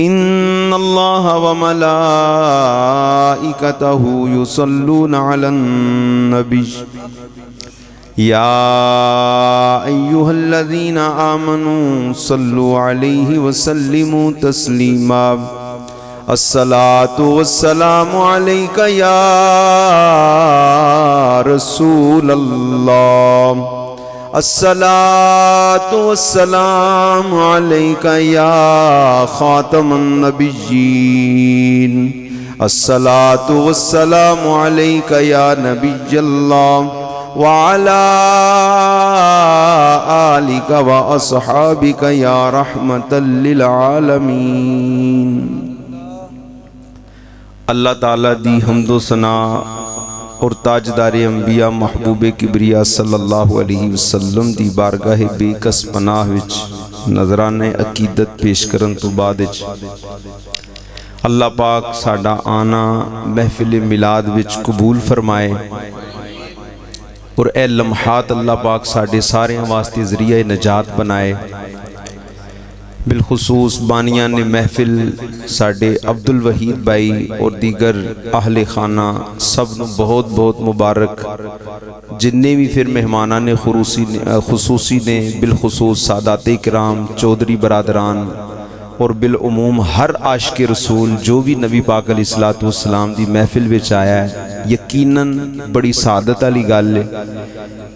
इन अल्लाह व मलाइकतहु युसल्लून अलन नबी या अय्युहल्लज़ीना असलाम या ख़ातमनबीन असलातम या नबीजल्लाम वाला आलिका व अल्लाह ताला दी हमदो सना और ताजदार अंबिया महबूब किबरिया सल्लल्लाहु अलैहि वसल्लम बारगाह बेकस पनाह नजराने अकीदत पेश करन तो बाद अल्लाह पाक साडा आना महफिल मिलाद विच कबूल फरमाए। और ए लम्हात अल्लाह पाक साडे सारे वास्ते ज़रिया नजात बनाए। बिलखसूस बानिया ने महफिल साढ़े अब्दुल वहीद भाई और दीगर आहले खाना सब बहुत बहुत मुबारक। जिन्ने भी फिर मेहमाना ने खरूसी खसूसी ने बिलखसूस सादात कराम चौधरी बरदरान और बिलूम हर आश के रसूल जो भी नबी पाक सलाम की महफिल में आया है यकीनन बड़ी सादत वाली गल है।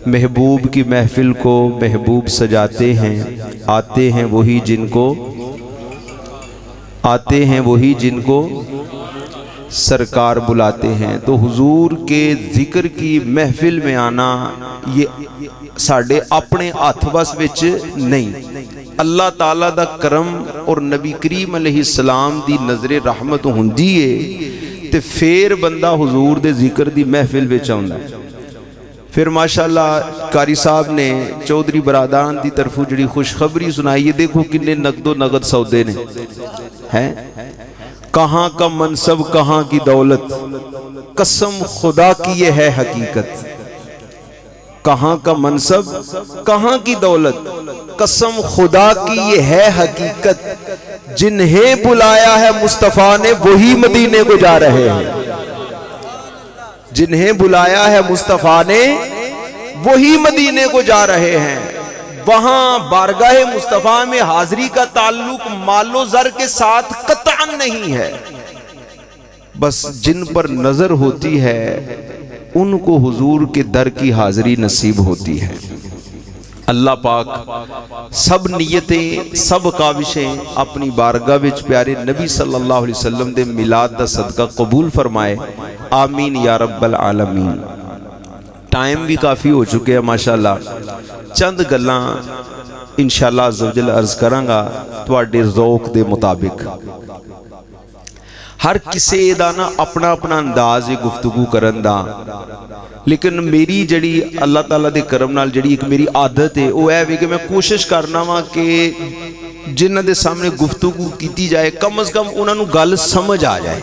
महबूब की महफिल को महबूब सजाते हैं, आते हैं वही जिनको, आते हैं वही जिनको सरकार बुलाते हैं। तो हुजूर के ज़िक्र की महफिल में आना, ये साढ़े अपने हथ बस विच नहीं। अल्लाह ताला दा करम और नबी करीम सलाम दी नज़र रहमत होंदी है। ते फिर बंदा हुजूर दे ज़िक्र दी महफिल आउंदा फिर माशाल्लाह कारी साहब ने चौधरी बरादान की तरफों जी खुशखबरी सुनाई। है देखो किन्ने नकदो नगद सौदे ने। हैं? कहाँ का मनसब, कहाँ की दौलत। कसम खुदा की यह है हकीकत। कहाँ का मनसब, कहाँ की दौलत। कसम खुदा की यह है हकीकत। जिन्हें बुलाया है मुस्तफ़ा ने, वही मदीने को जा रहे हैं। जिन्हें बुलाया है मुस्तफ़ा ने, वही मदीने को जा रहे हैं। वहाँ बारगाह मुस्तफ़ा में हाजिरी का ताल्लुक मालो जर के साथ कतान नहीं है। बस जिन पर नज़र होती है, उनको हुजूर के दर की हाजिरी नसीब होती है। अल्लाह पाक सब नीयतें, सब काविशें अपनी बारगाह विच प्यारे नबी सल्लल्लाहु अलैहि वसल्लम दे मिलाद दा सदका कबूल फरमाए। आमीन या रब्बल आलमीन। टाइम भी काफ़ी हो चुके हैं, माशाल्लाह। चंद गल्लां इंशाल्लाह अर्ज़ करांगा ਤੁਹਾਡੇ ਜ਼ੌਕ के मुताबिक। ਹਰ ਕਿਸੇ ਦਾ ਨਾ ਆਪਣਾ ਆਪਣਾ ਅੰਦਾਜ਼ ਹੈ ਗੁਫ਼ਤਗੂ ਕਰਨ ਦਾ ਲੇਕਿਨ ਮੇਰੀ ਜਿਹੜੀ ਅੱਲਾਹ ਤਾਲਾ ਦੇ ਕਰਮ ਨਾਲ ਜਿਹੜੀ ਇੱਕ ਮੇਰੀ ਆਦਤ ਹੈ ਉਹ ਹੈ ਵੀ ਕਿ ਮੈਂ ਕੋਸ਼ਿਸ਼ ਕਰਨਾ ਵਾਂ ਕਿ ਜਿਨ੍ਹਾਂ ਦੇ ਸਾਹਮਣੇ ਗੁਫ਼ਤਗੂ ਕੀਤੀ ਜਾਏ ਕਮ ਅਜ਼ ਕਮ ਉਹਨਾਂ ਨੂੰ ਗੱਲ ਸਮਝ ਆ ਜਾਏ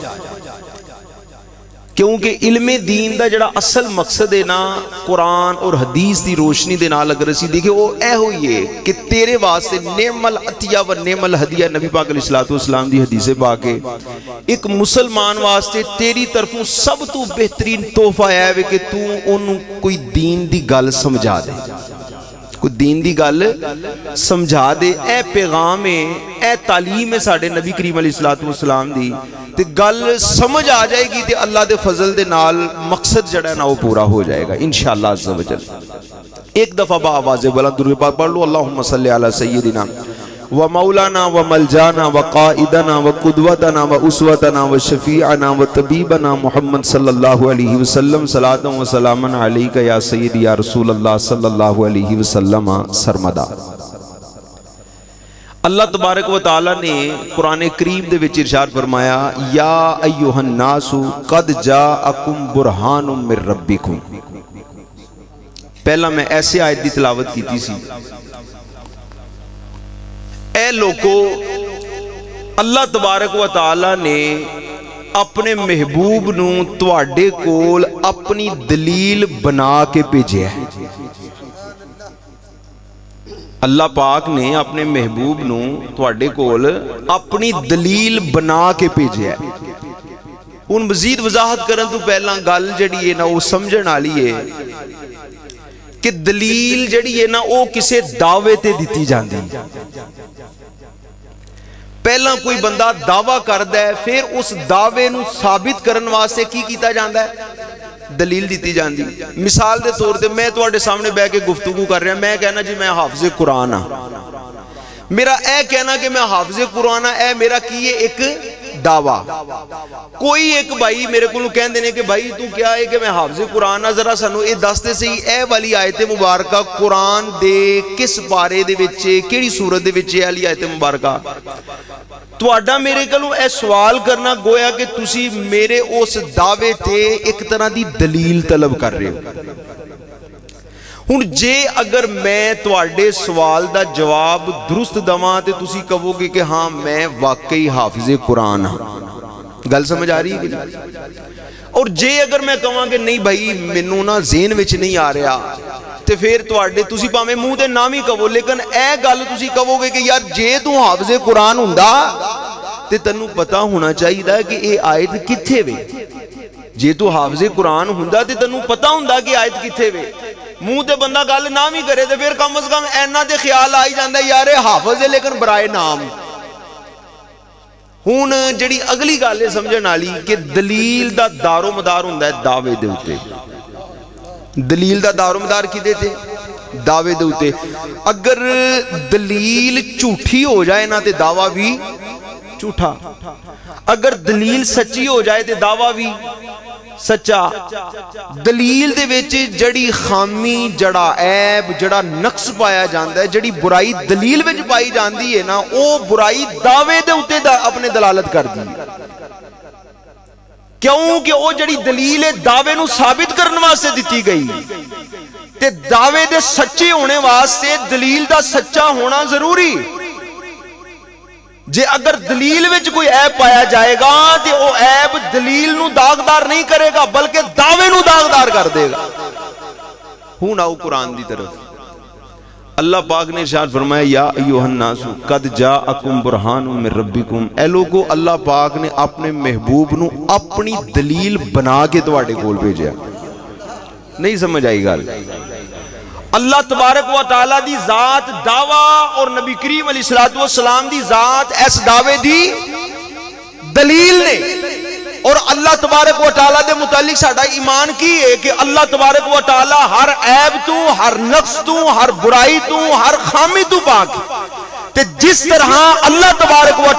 क्योंकि इल्मे दीन का जड़ा असल मकसद है ना, कुरान और हदीस की रोशनी के नाल अगर असी देखिए वो यो ही है कि तेरे वास्ते नेमल अतिया व नेमल हदिया नबी पाक सलाम की हदीसे पा के, एक मुसलमान वास्ते तेरी तरफों सब तो बेहतरीन तोहफा है कि तू ओनू कोई दीन की गल समझा दे। ਕੋਈ ਦੀਨ ਦੀ ਗੱਲ ਸਮਝਾ ਦੇ ਇਹ ਪੈਗਾਮ ਹੈ ਇਹ ਤਾਲੀਮ ਹੈ ਸਾਡੇ ਨਬੀ ਕਰੀਮ ਅਲੀ ਸਲਾਤੂ ਵਸਲਾਮ ਦੀ ਤੇ ਗੱਲ ਸਮਝ ਆ ਜਾਏਗੀ ਤੇ ਅੱਲਾ ਦੇ ਫਜ਼ਲ ਦੇ ਨਾਲ ਮਕਸਦ ਜਿਹੜਾ ਨਾ ਉਹ ਪੂਰਾ ਹੋ ਜਾਏਗਾ ਇਨਸ਼ਾਅੱਲਾ ਅਜ਼za ਵਜਲ एक दफ़ा बावाज बुलंद पाक पढ़ लो अल्लाहुम्मा सल्ली अला सय्यदिना व मौलाना व मलजाना व कादना व कुदवतना व उसवतना व शफ़ीना व तबीबना मोहम्मद सल्ला वसम सलातम का या सैद या रसूल सल्ला वसम सरमदा अल्लाह तबारक व तला ने कुरान करीब के इरशाद फरमाया या अयोहन्नासु कद जा अकुम बुरहान मिर रबी पहला मैं ऐसे आयत की तिलावत की थी सी। ए लोगो, अल्लाह तबारक व तला ने अपने महबूब नडे कोल अपनी दलील बना के भेजे अल्लाह पाक ने अपने महबूब नडे कोल अपनी दलील बना के भेजे हूँ। मजीद वजाहत करन तो पहला गल जी ना वह समझ वाली है ਕਿ ਦਲੀਲ ਜਿਹੜੀ ਹੈ ਨਾ ਉਹ ਕਿਸੇ ਦਾਅਵੇ ਤੇ ਦਿੱਤੀ ਜਾਂਦੀ ਪਹਿਲਾਂ ਕੋਈ ਬੰਦਾ ਦਾਵਾ ਕਰਦਾ ਹੈ ਫਿਰ ਉਸ ਦਾਅਵੇ ਨੂੰ ਸਾਬਿਤ ਕਰਨ ਵਾਸਤੇ ਕੀ ਕੀਤਾ ਜਾਂਦਾ ਹੈ ਦਲੀਲ ਦਿੱਤੀ ਜਾਂਦੀ ਮਿਸਾਲ ਦੇ ਤੌਰ ਤੇ ਮੈਂ ਤੁਹਾਡੇ ਸਾਹਮਣੇ ਬਹਿ ਕੇ ਗੁਫ਼ਤਗੂ ਕਰ ਰਿਹਾ ਮੈਂ ਕਹਿਣਾ ਜੀ ਮੈਂ ਹਾਫਿਜ਼ ਕੁਰਾਨ ਆ ਮੇਰਾ ਇਹ ਕਹਿਣਾ ਕਿ ਮੈਂ ਹਾਫਿਜ਼ ਕੁਰਾਨ ਆ ਇਹ ਮੇਰਾ ਕੀ ਹੈ ਇੱਕ दावा। कोई एक भाई मेरे को कहते हैं कि, भाई, तू क्या है कि मैं हाफज कुरान आ? जरा सू दसते सही। ए वाली आयत मुबारक कुरान दे किस बारे कि सूरत वाली आयत मुबारक? थोड़ा मेरे को सवाल करना गोया कि तुम मेरे उस दावे से एक तरह की दलील तलब कर रहे हो। ਹੁਣ ਜੇ ਅਗਰ ਮੈਂ ਤੁਹਾਡੇ ਸਵਾਲ ਦਾ ਜਵਾਬ ਦਰੁਸਤ ਦਵਾਂ ਤੇ ਤੁਸੀਂ ਕਹੋਗੇ ਕਿ ਹਾਂ ਮੈਂ ਵਾਕਈ ਹਾਫਿਜ਼ ਕੁਰਾਨ ਹਾਂ ਗੱਲ ਸਮਝ ਆ ਰਹੀ ਹੈ ਕਿ ਔਰ ਜੇ ਅਗਰ ਮੈਂ ਕਹਾਂ ਕਿ ਨਹੀਂ ਭਾਈ ਮੈਨੂੰ ਨਾ ਜ਼ੇਨ ਵਿੱਚ ਨਹੀਂ ਆ ਰਿਹਾ ਤੇ ਫਿਰ ਤੁਹਾਡੇ ਤੁਸੀਂ ਭਾਵੇਂ ਮੂੰਹ ਤੇ ਨਾ ਵੀ ਕਹੋ ਲੇਕਿਨ ਇਹ ਗੱਲ ਤੁਸੀਂ ਕਹੋਗੇ ਕਿ ਯਾਰ ਜੇ ਤੂੰ ਹਾਫਿਜ਼ ਕੁਰਾਨ ਹੁੰਦਾ ਤੇ ਤੈਨੂੰ ਪਤਾ ਹੋਣਾ ਚਾਹੀਦਾ ਕਿ ਇਹ ਆਇਤ ਕਿੱਥੇ ਵੇ ਜੇ ਤੂੰ ਹਾਫਿਜ਼ ਕੁਰਾਨ ਹੁੰਦਾ ਤੇ ਤੈਨੂੰ ਪਤਾ ਹੁੰਦਾ ਕਿ ਆਇਤ ਕਿੱਥੇ ਵੇ ਮੂੰਹ ਤੇ ਬੰਦਾ ਗੱਲ ਨਾ ਵੀ ਕਰੇ ਤੇ ਫਿਰ ਕਮ ਸ ਕਮ ਐਨਾ ਤੇ ਖਿਆਲ ਆ ਹੀ ਜਾਂਦਾ ਯਾਰ ਇਹ ਹਾਫਿਜ਼ ਹੈ ਲੇਕਿਨ ਬਰਾਏ ਨਾਮ ਹੁਣ ਜਿਹੜੀ ਅਗਲੀ ਗੱਲ ਇਹ ਸਮਝਣ ਵਾਲੀ ਕਿ ਦਲੀਲ ਦਾ ਦਾਰੋ ਮਦਾਰ ਹੁੰਦਾ ਹੈ ਦਾਅਵੇ ਦੇ ਉੱਤੇ ਦਲੀਲ ਦਾ ਦਾਰੋ ਮਦਾਰ ਕਿਹਦੇ ਤੇ ਦਾਅਵੇ ਦੇ ਉੱਤੇ ਅਗਰ ਦਲੀਲ ਝੂਠੀ ਹੋ ਜਾਏ ਨਾ ਤੇ ਦਾਵਾ ਵੀ ਝੂਠਾ ਅਗਰ ਦਲੀਲ ਸੱਚੀ ਹੋ ਜਾਏ ਤੇ ਦਾਵਾ ਵੀ ਸੱਚਾ ਦਲੀਲ ਦੇ ਵਿੱਚ ਜਿਹੜੀ ਖਾਮੀ ਜੜਾ ਐਬ ਜਿਹੜਾ ਨਕਸ ਪਾਇਆ ਜਾਂਦਾ ਹੈ ਜਿਹੜੀ ਬੁਰਾਈ ਦਲੀਲ ਵਿੱਚ ਪਾਈ ਜਾਂਦੀ ਹੈ ਨਾ ਉਹ ਬੁਰਾਈ ਦਾਅਵੇ ਦੇ ਉੱਤੇ ਦਾ ਆਪਣੇ ਦਲਾਲਤ ਕਰਦੀ ਹੈ ਕਿਉਂਕਿ ਉਹ ਜਿਹੜੀ ਦਲੀਲ ਹੈ ਦਾਅਵੇ ਨੂੰ ਸਾਬਿਤ ਕਰਨ ਵਾਸਤੇ ਦਿੱਤੀ ਗਈ ਤੇ ਦਾਅਵੇ ਦੇ ਸੱਚੇ ਹੋਣੇ ਵਾਸਤੇ ਦਲੀਲ ਦਾ ਸੱਚਾ ਹੋਣਾ ਜ਼ਰੂਰੀ ਜੇ ਅਗਰ ਦਲੀਲ ਵਿੱਚ ਕੋਈ ਐਬ ਪਾਇਆ ਜਾਏਗਾ ਤੇ ਉਹ ਐਬ ਦਲੀਲ ਨੂੰ ਦਾਗਦਾਰ ਨਹੀਂ ਕਰੇਗਾ ਬਲਕਿ ਦਾਅਵੇ ਨੂੰ ਦਾਗਦਾਰ ਕਰ ਦੇਗਾ ਹੁਣ ਆਓ ਕੁਰਾਨ ਦੀ ਤਰਫ अल्लाह पाक ने इरशाद फरमाया या अय्युहन्नासु कद जाअकुम बुरहानुम मिर रब्बिकुम ए लोगो अल्लाह पाक ने अपने महबूब ਨੂੰ ਆਪਣੀ ਦਲੀਲ ਬਣਾ ਕੇ ਤੁਹਾਡੇ ਕੋਲ ਭੇਜਿਆ ਨਹੀਂ ਸਮਝ ਆਈ ਗੱਲ अल्लाह तबारक व ताला दी जात दावा और नबी करीम अली सलाम दी जात इस दावे दी दलील ने। और अल्लाह तबारक व ताला दे मुतालिक साडा ईमान की है कि अल्लाह तबारक व ताला हर ऐब तू, हर नक्स तू, हर बुराई तू, हर खामी तू पाक ते जिस तरह अल्लाह तबारक व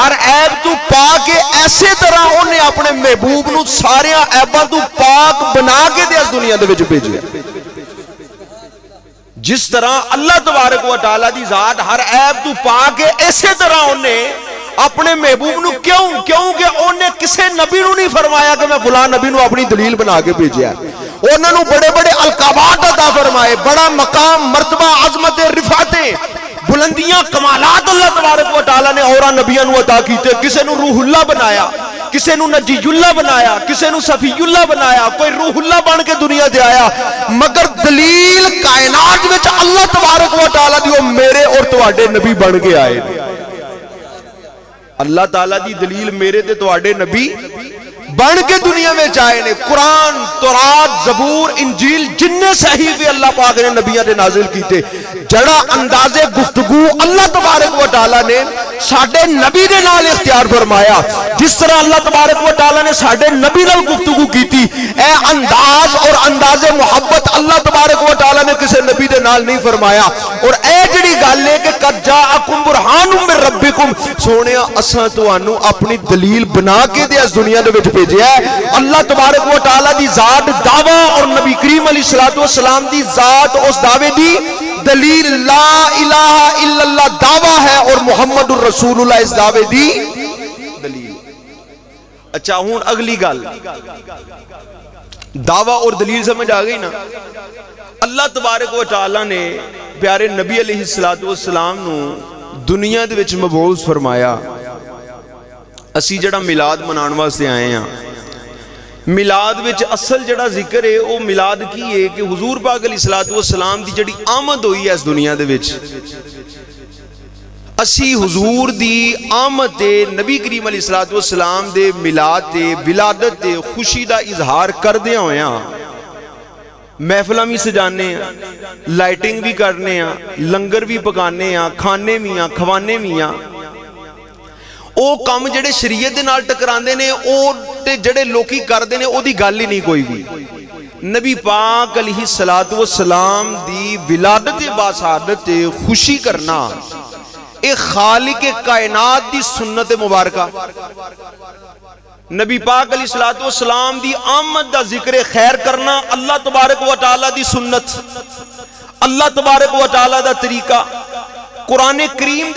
हर ऐब तू पाक है, ऐसे तरह उन्हें अपने महबूब नु सारे ऐबां तू पाक बना के दे दुनिया दे विच भेजिया जिस तरह अल्लाह तबारक व ताला दी जात हर ऐब तू पाक है इसे तरह उन्हें अपने महबूब ਨੂੰ ਕਿਉਂ ਕਿਉਂਕਿ ਉਹਨੇ ਕਿਸੇ ਨਬੀ ਨੂੰ ਨਹੀਂ ਫਰਮਾਇਆ ਕਿ ਮੈਂ ਫਲਾਂ ਨਬੀ ਨੂੰ ਆਪਣੀ ਦਲੀਲ ਬਣਾ ਕੇ ਭੇਜਿਆ ਉਹਨਾਂ ਨੂੰ ਬੜੇ ਬੜੇ ਅਲਕਾਬਾਤ ਅਤਾ ਫਰਮਾਏ ਬੜਾ ਮਕਾਮ ਮਰਤਬਾ ਅਜ਼ਮਤ ਰਿਫਾਤੇ ਬੁਲੰਦੀਆਂ ਕਮਾਲਾਤ ਅੱਲਾਹ ਤਬਾਰਕ व ਤਾਲਾ ਨੇ ਔਰਾਂ ਨਬੀਆਂ ਨੂੰ ਅਤਾ ਕੀਤੇ ਕਿਸੇ ਨੂੰ ਰੂਹੁੱਲਾ ਬਣਾਇਆ ਕਿਸੇ ਨੂੰ ਨਜੀਯੁੱਲਾ ਬਣਾਇਆ ਕਿਸੇ ਨੂੰ ਸਫੀਯੁੱਲਾ ਬਣਾਇਆ ਕੋਈ ਰੂਹੁੱਲਾ ਬਣ ਕੇ ਦੁਨੀਆ ਤੇ ਆਇਆ ਮਗਰ ਦਲੀਲ ਕਾਇਨਾਤ ਵਿੱਚ ਅੱਲਾਹ ਤਬਾਰਕ व ਤਾਲਾ ਦੀ ਉਹ ਮੇਰੇ ਔਰ ਤੁਹਾਡੇ ਨਬੀ ਬਣ ਕੇ ਆਏ ਨੇ ਅੱਲਾਹ ਤਾਲਾ ਦੀ ਦਲੀਲ ਮੇਰੇ ਤੇ ਤੁਹਾਡੇ ਨਬੀ बन के दुनिया में आए ने कुरान, तौरात, जबूर, इंजील, जिन्ने सही भी अल्लाह पाक ने नबिया ने नाजिल किए जड़ा अंदाजे गुफ्तगु अल्लाह तबारक व ताला ने साडे नबी दे नाल इख्तियार फरमाया। जिस तरह अल्लाह तबारक व ने साडे नबी नाल गुफ्तगु की ए अंदाज और अंदाजे मोहब्बत अल्लाह तबारक व ताला ने किसी नबी दे नाल नहीं फरमाया। और ए जड़ी गल है कि कद जाअकुम बुरहानुम मिन रब्बिकुम सोने असा तुहानू अपनी दलील बना के दे दुनिया विच भेजिया अल्लाह तबारक व तआला दी जात दावा और नबी करीम अलैहि सलातो सलाम दी जात, उस दावे दी दलील ला इलाहा इल्लल्लाह दावा है और मुहम्मदुर रसूलुल्लाह इस दावे दी दलील। अच्छा हूँ अगली गल दावा और दलील समझ आ गई ना? अल्लाह तबारक वाली ने प्यारे नबी अली सलाम दुनिया के मबूस फरमाया। असी जड़ा मिलाद मनाने वास्ते आए हाँ। मिलाद में असल जरा ज़िक्र है वह मिलाद की है कि हजूर पाक अली सलात सलाम की जी आमद हुई है इस दुनिया के असी हजूर की आमद नबी करीम अली सलात सलाम के मिलाद से विलादत खुशी का इजहार करद हो। ਮਹਿਫਲਾਂ ਵੀ ਸਜਾਣੇ ਆ ਲਾਈਟਿੰਗ ਵੀ ਕਰਨੇ ਆ ਲੰਗਰ ਵੀ ਪਕਾਣੇ ਆ ਖਾਣੇ ਵੀ ਆ ਖਵਾਣੇ ਵੀ ਆ ਉਹ ਕੰਮ ਜਿਹੜੇ ਸ਼ਰੀਅਤ ਦੇ ਨਾਲ ਟਕਰਾਉਂਦੇ ਨੇ ਉਹ ਤੇ ਜਿਹੜੇ ਲੋਕੀ ਕਰਦੇ ਨੇ ਉਹਦੀ ਗੱਲ ਹੀ ਨਹੀਂ ਕੋਈ ਵੀ नबी पाक अली सलात वसलाम की विलादत बासादत खुशी करना एक खालिक कायनात की सुन्नत मुबारक नबी पाक अली सलातो सलाम दी आमद का ज़िक्र खैर करना अल्लाह तबारक व की सुन्नत। अल्लाह तबारक व तआला दा तरीका। कुरान करीम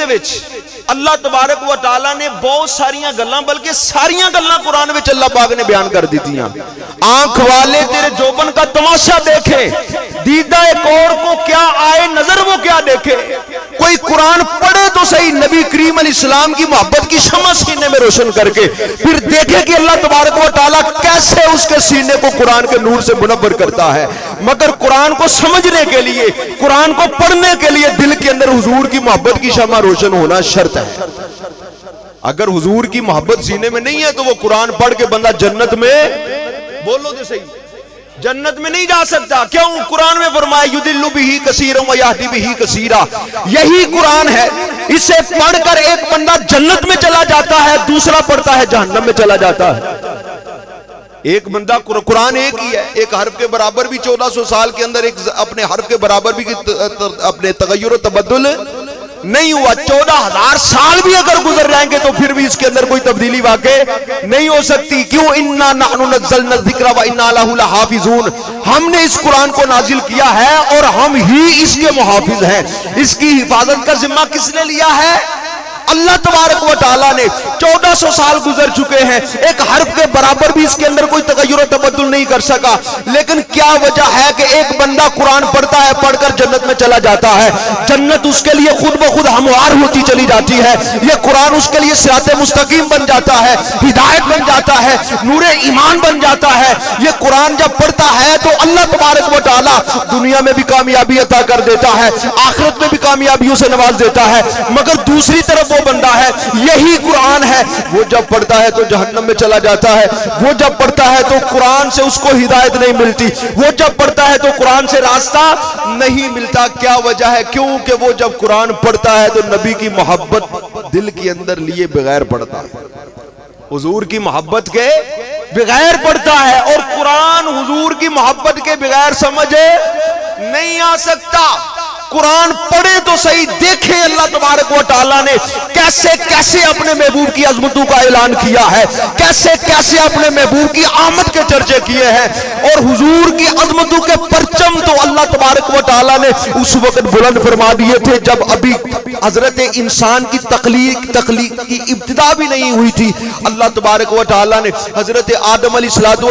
अल्लाह तबारक व ताला ने बहुत सारिया गल्लां, बल्कि सारिया गल्लां कुरान अल्लाह पाक ने बयान कर दी आँख वाले तेरे जोबन का तमाशा देखे, दीदा एक और को क्या आए नज़र वो क्या देखे? कोई कुरान पढ़े तो सही, नबी करीम इस्लाम की मोहब्बत की क्षमा सीने में रोशन करके, फिर देखे कि अल्लाह तबारक व ताला कैसे उसके सीने को कुरान के नूर से मुनवर करता है। मगर कुरान को समझने के लिए, कुरान को पढ़ने के लिए दिल के अंदर हजूर की मोहब्बत की क्षमा रोशन होना शर्त है। अगर हुजूर की मोहब्बत सीने में नहीं है तो वो कुरान पढ़ के बंदा जन्नत में बोलो तो सही। जन्नत में नहीं जा सकता। क्यों? कुरान में फरमाया भी कसीर भी कसीरा। यही कुरान है। इसे पढ़कर एक बंदा जन्नत में चला जाता है, दूसरा पढ़ता है, जहन्नम में चला जाता है। एक बंदा कुरान एक ही है। एक हर्फ के बराबर भी 1400 साल के अंदर एक अपने हर्फ के बराबर भी अपने तगैर तबदुल नहीं हुआ, चौदह हज़ार साल भी अगर गुजर जाएँगे तो फिर भी इसके अंदर कोई तब्दीली वाकई नहीं हो सकती। क्यों? इन्ना ज़िक्र व इन्ना हाफिजून हमने इस कुरान को नाजिल किया है और हम ही इसके मुहाफिज हैं। इसकी हिफाजत का जिम्मा किसने लिया है? अल्लाह तबारक व ताला ने 1400 साल गुजर चुके हैं। एक हर्फ के बराबर भी इसके अंदर कोई तगैर तबदुल नहीं कर सका। लेकिन क्या वजह है कि एक बंदा कुरान पढ़ता है, पढ़कर जन्नत में चला जाता है? जन्नत उसके लिए खुद ब खुद हमवार होती चली जाती है। ये कुरान उसके लिए सिरात मुस्तकीम बन जाता है, हिदायत बन जाता है, नूर ईमान बन जाता है। ये कुरान जब पढ़ता है तो अल्लाह तबारक व ताला दुनिया में भी कामयाबी अता कर देता है, आखिरत में भी कामयाबियों से नवाज़ देता है। मगर दूसरी तरफ़ वो बंदा है, यही कुरान है। वो जब पढ़ता है तो जहन्नम में चला जाता है। वो जब पढ़ता है तो कुरान से उसको हिदायत नहीं मिलती। वो जब पढ़ता है तो कुरान से रास्ता नहीं मिलता। क्या वजह है? क्योंकि वो जब कुरान पढ़ता है तो नबी की मोहब्बत दिल के अंदर लिए बगैर पढ़ता है। हुजूर की मोहब्बत के बगैर पढ़ता है और कुरान हुजूर की मोहब्बत के बगैर समझ नहीं आ सकता। कुरान पढ़े तो सही, देखे अल्लाह तबारक व ताला ने कैसे कैसे अपने महबूब की अजमतों का ऐलान किया है, कैसे कैसे अपने महबूब की आमद के चर्चे किए हैं, और हुजूर की अजमतों के परचम तो अल्लाह तबारक व ताला ने उस वक्त बुलंद फरमा दिए थे, जब अभी हज़रत इंसान की तकलीक तकलीक की इब्तदा भी नहीं हुई थी। अल्लाह तबारक व ताला ने हज़रत आदम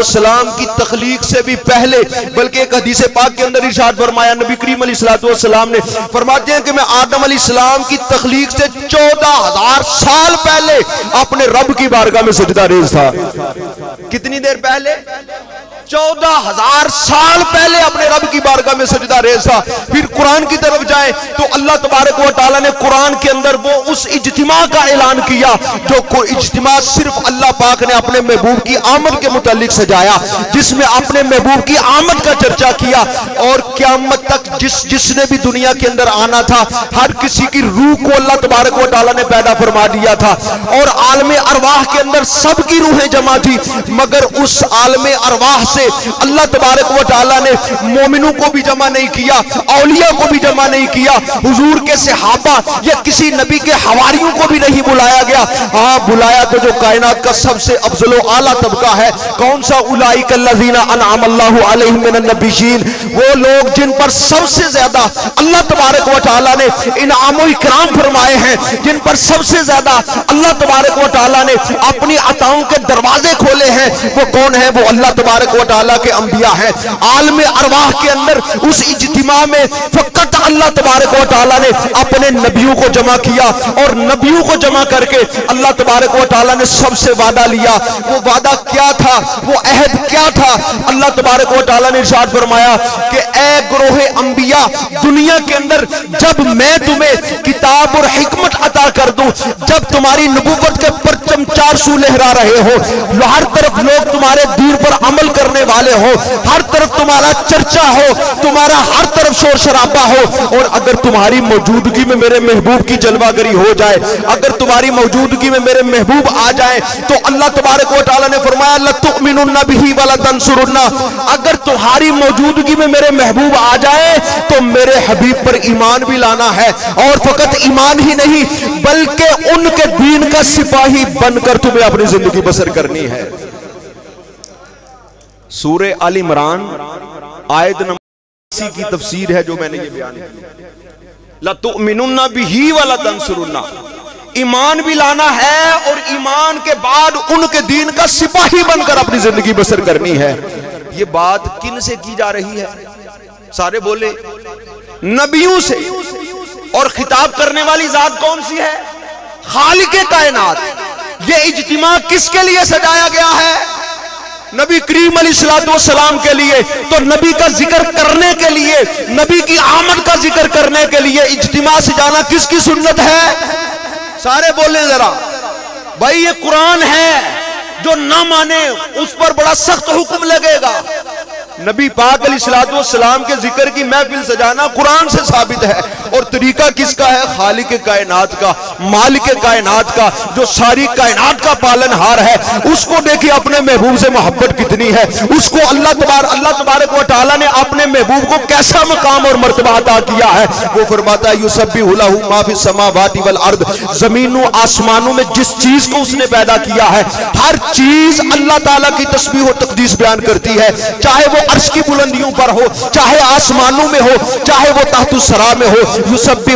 सलाम की तकलीक से भी पहले, बल्कि एक हदीस पाक के अंदर इशाद फरमाया, नबी करीम सलाम ने फरमाते हैं कि मैं आदम सलाम की तखलीक से चौदह हज़ार साल पहले अपने रब की बारगाह में सजदा रेज था। कितनी देर पहले? चौदह हज़ार साल पहले अपने रब की बारगाह में सजदा रेज फिर कुरान की तरफ़ जाए तो अल्लाह तबारक व ताला ने कुरान के अंदर वो उस इज्तिमा का ऐलान किया, जो इज्तिमा सिर्फ़ अल्लाह पाक ने अपने महबूब की आमद के मुतालिक सजाया, जिसमें अपने महबूब की आमद का चर्चा किया, और क्यामत तक जिस, जिसने भी दुनिया के अंदर आना था, हर किसी की रूह को अल्लाह तबारक व ताला ने पैदा फरमा दिया था, और आलम अरवाह के अंदर सबकी रूहें जमा थी, मगर उस आलम अरवाह से अल्लाह तबारक व ताला ने मोमिनों को भी जमा नहीं किया, औलिया को भी जमा नहीं किया। हुजूर के सहाबा या किसी नबी के हवारियों को भी नहीं बुलाया गया। हाँ बुलाया तो जो कायनात का सबसे अफजलो आला तबका है। कौन सा? उलाई कल्लाजीना नबीशीन वो लोग जिन पर सबसे ज़्यादा अल्लाह तबारक व ताला ने इनाम इकराम फरमाए हैं, जिन पर सबसे ज़्यादा अल्लाह तबारक व ताला ने अपनी अताओं के दरवाजे खोले हैं, वो कौन है? वो अल्लाह तबारक व ताला के अंबिया है। आलम अरवाह के अंदर, उस इज्तिमा में फकत अल्लाह तबारक व ताला ने अपने नबियों को जमा किया और नबियों को जमा करके अल्लाह तबारक व ताला ने सबसे वादा लिया। वो वादा क्या था? वो अहद क्या था? अल्लाह तबारक व ताला ने इरशाद फरमाया कि, ए ग्रोह अंबिया, दुनिया के अंदर जब मैं तुम्हें किताब और हिकमत अता कर दूँ, जब तुम्हारी नबूवत के परचम चार सू लहरा रहे हो हर तरफ़ लोग तुम्हारे दीन पर अमल करने वाले हो। हर तरफ़ तुम्हारा चर्चा हो, तुम्हारा हर तरफ़ शोर शराबा हो। और अगर तुम्हारी मौजूदगी में मेरे महबूब की जलवागरी हो जाए, अगर तुम्हारी मौजूदगी में मेरे महबूब आ जाए तो अल्लाह तबारक वाली ने फरमाया बिही वाला अगर तुम्हारी मौजूदगी में मेरे महबूब आ जाए तो मेरे हबीब पर ईमान भी लाना है। और फकत ईमान ही नहीं, बल्कि उनके दीन का सिपाही बनकर तुम्हें अपनी ज़िंदगी बसर करनी है। सूर्य अल इमरान, आयत नंबर की तफसीर है जो मैंने ये बयान लतुमिनुन्ना बिही वाला तंसुरुन्ना। ईमान भी लाना है और ईमान के बाद उनके दीन का सिपाही बनकर अपनी ज़िंदगी बसर करनी है। ये बात किन से की जा रही है? सारे बोले, नबियों से। और खिताब करने वाली जात कौन सी है? खाली के कायनात। ये इज्तिमा किसके लिए सजाया गया है? नबी करीम सलाम के लिए तो नबी का ज़िक्र करने के लिए, नबी की आमद का ज़िक्र करने के लिए इज्तिमा से जाना किसकी सुन्नत है? सारे बोले जरा। भाई, ये कुरान है जो ना माने, उस पर बड़ा सख्त हुक्म लगेगा। नबी पाक सलाम के ज़िक्र की महफिल सजाना कुरान से साबित है। और तरीका किसका है? खालिक कायनात का, मालिक कायनात का, जो सारी कायनात का पालनहार है, उसको देखिए अपने महबूब से मोहब्बत कितनी है। उसको अल्लाह तबार, अल्लाह तबारक वाली ने अपने महबूब को कैसा मकाम और मरतबा अदा किया है? वो फरमाता है यूसबी माफ़ी समावाती वल अर्द। जमीनों, आसमानों में जिस चीज़ को उसने पैदा किया है, हर चीज़ अल्लाह ताला की तस्वीर और तकदीस बयान करती है। चाहे वो अर्श की बुलंदियों पर हो, चाहे आसमानों में हो, चाहे वो ताहतुसरा में हो, युसब्बी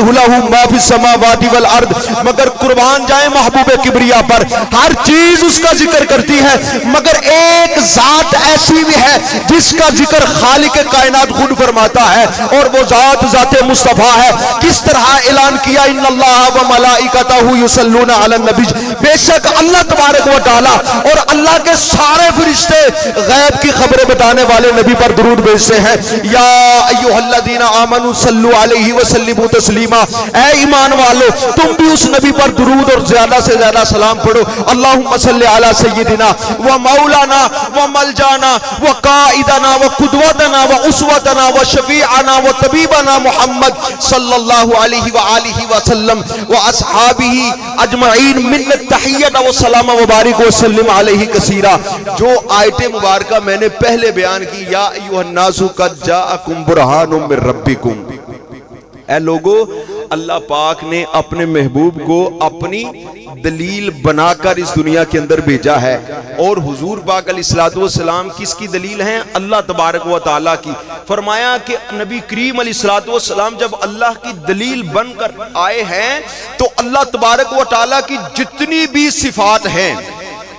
माफ़ी समावादी वल अर्द। मगर कुर्बान जाए महबूब किबरिया पर, हर चीज़ उसका ज़िक्र करती है, मगर एक जात ऐसी भी है जिसका ज़िक्र खालिक कायनात खुद फरमाता है, और वो जात जात मुस्तफ़ा है। किस तरह ऐलान किया इन अल्लाह व मलाइकतहु युसल्लूना अलन नबी। बेशक अल्लाह तबारक व तआला और अल्लाह के सारे फरिश्ते गैब की खबरें बताने वाले नबी पर दरूद भेजते हैं। या अय्युहल्लदीना आमनु सल्लु अलैहि वसल्लिमु तस्लीमा ए ईमान वालो, तुम भी उस नबी पर दरूद और ज़्यादा से ज़्यादा सलाम पढ़ो। अल्लाहुम्मा सल्लि अला सय्यिदिना व मौलाना व मलजाना व काइदना व कुदवतना व उसवतना व शफीअना व तबीबना मुहम्मद सल्लल्लाहु अलैहि व आलिहि वसल्लम व असहाबिही अजमईन मिन तहियत व सलाम व बारिक व सल्लम अलैहि कसीरा। जो आयत मुबारक मैंने पहले बयान की लोगो, अल्लाह पाक ने अपने महबूब को अपनी दलील बनाकर इस दुनिया के अंदर भेजा है। और हुजूर पाक सलाम किसकी दलील है? अल्लाह तबारक व ताला की। फरमाया कि नबी करीम सलाम जब अल्लाह की दलील बनकर आए हैं तो अल्लाह तबारक व ताला की जितनी भी सिफात हैं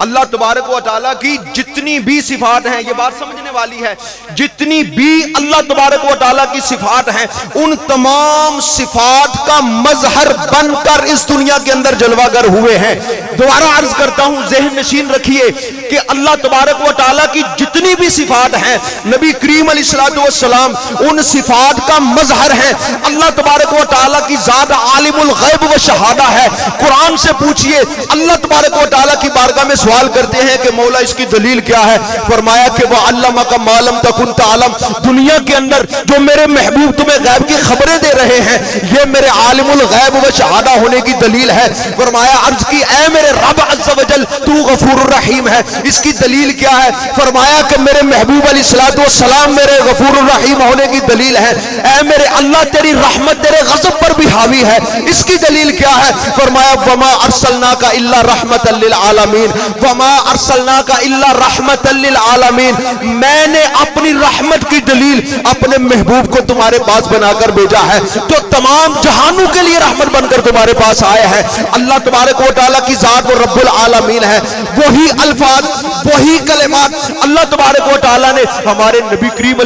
अल्लाह तबारक व ताला की जितनी भी सिफात हैं, ये बात समझने वाली है। जितनी भी अल्लाह तबारक व ताला की सिफात हैं, उन तमाम सिफात का मजहर बनकर इस दुनिया के अंदर जलवागर हुए हैं। दोबारा अर्ज़ करता हूँ, जहन नशीन रखिए कि अल्लाह तबारक व ताला की जितनी भी सिफात हैं, नबी करीम सलाम उन सिफात का मजहर है। अल्लाह तबारक व ताला की ज़ात आलिमुल गैब व शहादा है। कुरान से पूछिए, अल्लाह तबारक व ताला की बारगाह में सवाल करते हैं कि मौला इसकी दलील क्या है? फरमाया कि वह अल्लाह का मालम तकुन तालम, दुनिया के अंदर जो मेरे महबूब तुम्हें गैब की खबरें दे रहे हैं, ये मेरे आलिमुल गैब व शहादा होने की दलील है। फरमाया, अर्ज़ की ए मेरे रब अज्जल तू गफूर रहीम है। इसकी दलील क्या है? फरमाया कि मेरे महबूब अली सलाम मेरे गफूर रहीम होने की दलील है। ए मेरे अल्लाह, तेरी रहमत, तेरे गजब पर भी हावी है। इसकी दलील क्या है? फरमाया, वमा अरसलना का इल्ला रहमत आलमीन। वमा अरसलना का इल्ला रहमत आलमीन। मैंने अपनी रहमत की दलील अपने महबूब को तुम्हारे पास बनाकर भेजा है, जो तमाम जहानों के लिए रहमत बनकर तुम्हारे पास आए हैं। अल्लाह तुम्हारे को ताला की जात वो रब्बुल आलमीन है। वही अल्फाज, वही कलेमात अल्लाह तुम्हारे व ताला ने हमारे नबी करीम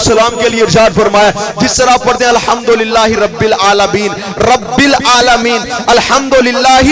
सलाम के लिए इरशाद फरमाया। जिस तरह पढ़ते हैं, अल्हम्दुलिल्लाह रब्बिल आलमीन रब्बिल आलमीन, अल्हम्दुलिल्लाह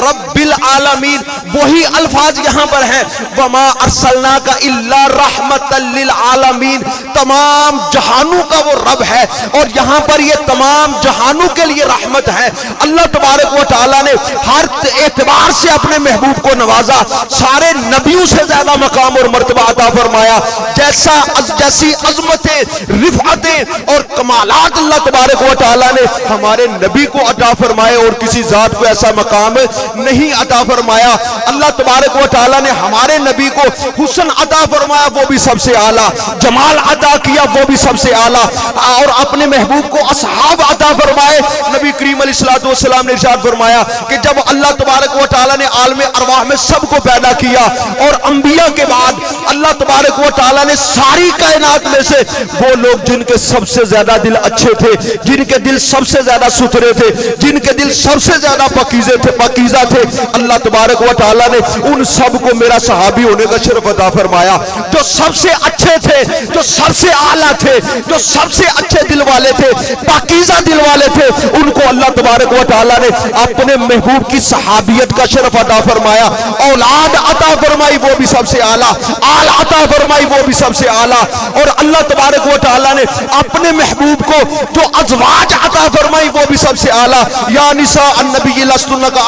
रब्बिल आलमीन, वही अल्फाज यहाँ पर हैं। वमा अरसलना का इल्ला रहमतल लिल आलमीन। तमाम जहानों का वो रब है। और यहाँ पर ये तमाम जहानों के लिए रहमत है। अल्लाह तबारक व ताला ने हर एतबार से अपने महबूब को नवाजा। सारे नबियों से ज़्यादा मकाम और मरतबा अता फरमाया। जैसा जैसी अजमतें, रिफातें और कमालात अल्लाह तबारक व ताला ने हमारे नबी को अता फरमाए। और किसी जात को ऐसा मकाम नहीं अता फरमाया। अल्लाह तबारक व ताला ने हमारे नबी को हुसन अता फरमाया, वो भी सबसे आला। जमाल अता किया, वो भी सबसे आला। और अपने महबूब को असहाब अता फरमाए। नबी करीम सलाम ने इरशाद फरमाया कि जब अल्लाह तबारक व ताला ने आलम अरवाह में सबको पैदा किया और अंबिया के बाद अल्लाह तबारक व ताला ने सारी कायनात में से, वो लोग जिनके सबसे ज़्यादा दिल अच्छे थे, जिनके दिल सबसे ज़्यादा सुथरे थे, जिनके दिल सबसे ज़्यादा पकीजे थे, पकीजा थे, अल्लाह तबारक व ताला ने उन सबको मेरा सहाबी होने का शरफ अदा फरमाया, जो सबसे अच्छे थे, जो सबसे आला थे, जो सबसे अच्छे दिल वाले थे, पाकिजा दिल वाले थे, उनको अल्लाह तबारक व ताला ने अपने महबूब की सहाबियत का शरफ अदा फरमाया। औलाद अता फरमाई, वो भी सबसे आला। आल अता फरमाई, वो भी सबसे आला। और अल्लाह तबारक व ताला ने अपने महबूब को जो अजवाज अता फरमाई, वो भी सबसे आला। या निसा लस्तुन्ना का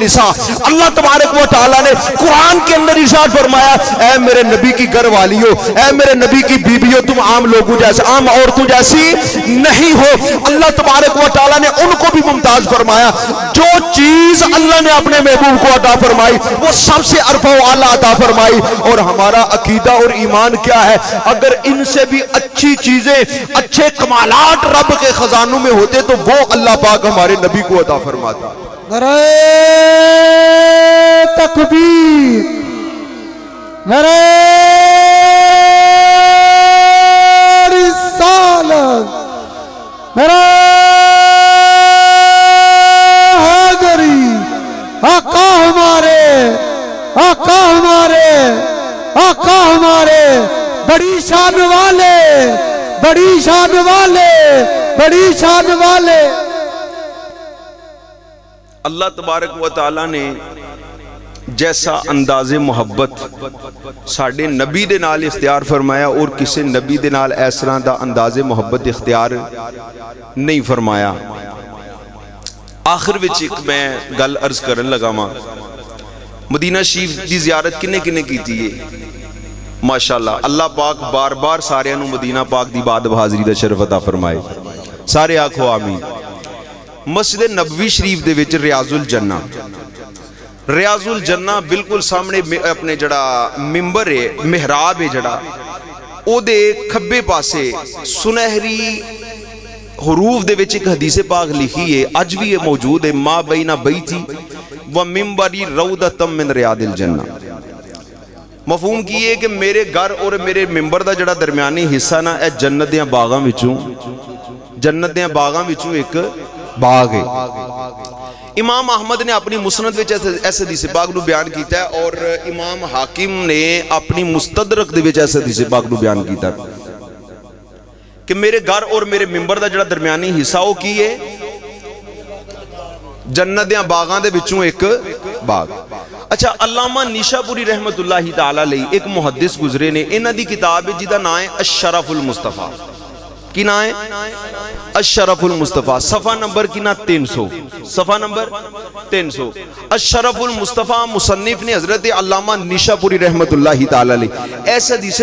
निसा। अल्लाह तबारक व ताला ने कुरान के अंदर इरशाद फरमाया ए मेरे नबी की घर वालियों ए मेरे नबी की बीबियों, तुम आम लोगों जैसे, आम औरतों जैसी नहीं हो। अल्लाह तबारक व ताला ने उनको भी मुमताज़ फरमाया। जो चीज़ अल्लाह ने अपने महबूब को अदा फरमाई, वो सबसे अरफा आला अदा फरमाई। और हमारा अकीदा और ईमान क्या है? अगर इनसे भी अच्छी चीज़ें, अच्छे कमालात रब के खजानों में होते तो वो अल्लाह पाक हमारे नबी को अदा फरमाता। तकबीर। नरे रिसालत। नरे हैदरी आका हमारे आका हमारे आका हमारे। बड़ी शान वाले, बड़ी शान वाले, बड़ी शान वाले। अल्लाह तबारक व ताली ने जैसा अंदाजे मुहब्बत साढ़े नबी दे नाल इख्तियार फरमाया और किसी नबी दे नाल इस तरह का अंदाजे मुहब्बत इख्तियार नहीं फरमाया। आखिर एक मैं गल अर्ज़ कर लगा वहाँ मदीना शरीफ की जियारत किने किने की है माशाला अल्लाह पाक बार बार सारियाँ मदीना पाक की बाद बहाजरी का शरफ अता फरमाए। सारे आखो आमीन। ਮਸਜਿਦ ਨਬਵੀ ਸ਼ਰੀਫ ਦੇ ਵਿੱਚ ਰਿਆਜ਼ੁਲ ਜੰਨਾ ਰਿਆਜ਼ੁਲ ਜੰਨਾ ਬਿਲਕੁਲ ਸਾਹਮਣੇ ਮਿ- ਆਪਣੇ ਜਿਹੜਾ ਮਿੰਬਰ ਹੈ ਮਿਹਰਾਬ ਹੈ ਜਿਹੜਾ ਉਹਦੇ ਖੱਬੇ ਪਾਸੇ ਸੁਨਹਿਰੀ ਹਰੂਫ ਦੇ ਵਿੱਚ ਇੱਕ ਹਦੀਸੇ ਪਾਕ ਲਿਖੀ ਹੈ ਅੱਜ ਵੀ ਇਹ ਮੌਜੂਦ ਹੈ ਮਾ ਬੈਨਾ ਬੈਤੀ व मिम्बरी रऊदतम मिन रियादिल जन्ना ਮਫਹੂਮ ਕੀ ਹੈ ਕਿ ਮੇਰੇ ਘਰ ਔਰ ਮੇਰੇ ਮਿੰਬਰ ਦਾ ਜਿਹੜਾ ਦਰਮਿਆਨੀ ਹਿੱਸਾ ਨਾ ਇਹ ਜੰਨਤ ਦੇ ਬਾਗਾਂ ਵਿੱਚੋਂ ਜੰਨਤ ਦੇ ਬਾਗਾਂ बाग इमाम अहमद ने अपनी मुसनत ऐसे दीसे बाग ਨੂੰ ਬਿਆਨ ਕੀਤਾ ਔਰ ਇਮਾਮ ਹਾਕਿਮ ਨੇ ਆਪਣੀ ਮੁਸਤਦਰਕ ਦੇ ਵਿੱਚ ਐਸੇ ਦीसे ਬਾਗ ਨੂੰ ਬਿਆਨ ਕੀਤਾ ਕਿ ਮੇਰੇ ਘਰ ਔਰ ਮੇਰੇ ਮਿੰਬਰ ਦਾ ਜਿਹੜਾ ਦਰਮਿਆਨੀ ਹਿੱਸਾ ਉਹ ਕੀ ਹੈ ਜੰਨਤ ਦੇ ਬਾਗਾਂ ਦੇ ਵਿੱਚੋਂ ਇੱਕ ਬਾਗ अच्छा अलामा निशापुरी रहमत लाई तला एक मुहदस गुजरे ने इन्हों की किताब है जिसका ना है अशरफुल मुस्तफ़ा किना है? अशरफुल मुस्तफ़ा। सफ़ा नंबर किना तीन सौ। सफ़ा नंबर? तीन सौ। अशरफुल मुस्तफ़ा मुसन्फ ने हज़रत अलामा निशापुरी रहमत ताली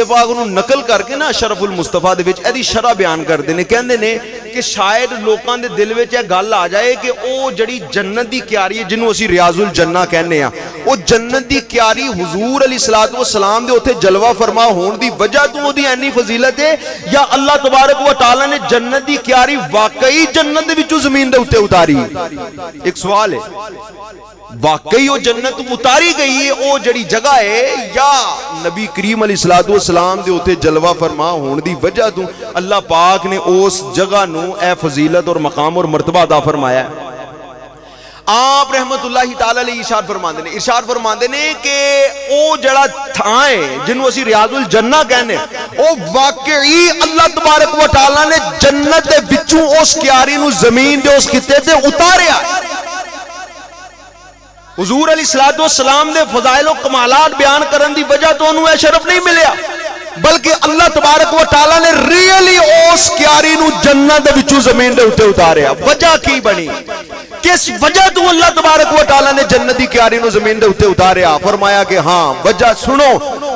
बाग नकल करके ना अशरफुल मुस्तफ़ा शरा बयान करते हैं कहें ने कि शायद लोगों के दिल में यह गल आ जाए कि वह जी जन्नत की क्यारी है जिन्होंने असं रियाजुल जन्ना कहने वो जन्नत की क्यारी हजूर अली सलाद सलाम के उ जलवा फरमा होने की वजह तो वो एनी फजीलत है या अला तबारक वो तला ने जन्नत की क्यारी, वाकई जन्नत ज़मीन उतारी। एक सवाल है, वाकई जन्नत उतारी गई है वो जड़ी जगह है, या नबी करीम अली सलादू सलाम के उ जलवा फरमा होने की वजह तू अल्लाह पाक ने उस जगह न फजीलत और मकाम और मरतबा अदा फरमाया है। आप रहमत इशार इरशाद फरमाते ने इशार फरमाते ने कि वह जड़ा थां है जिन्होंने असं रियाजुल जन्ना कहने वह वाकई अल्लाह तबारक वटाला ने जन्नत के बिचू उस क्यारी ज़मीन के उस खिते से उतारिया हजूर अली सलादो सलाम के फजायलो कमालात बयान करने की वजह तो उन्होंने यह शरफ नहीं मिले बल्कि अल्लाह तबारक वटाला ने रियली उस क्यारी जन्नत ज़मीन के उ उतारिया वजह की बनी? किस वजह तू अल्लाह तबारक वाली ने जन्नत की क्यारी ज़मीन के उत्ते उतारिया फरमाया कि हाँ। वजह सुनो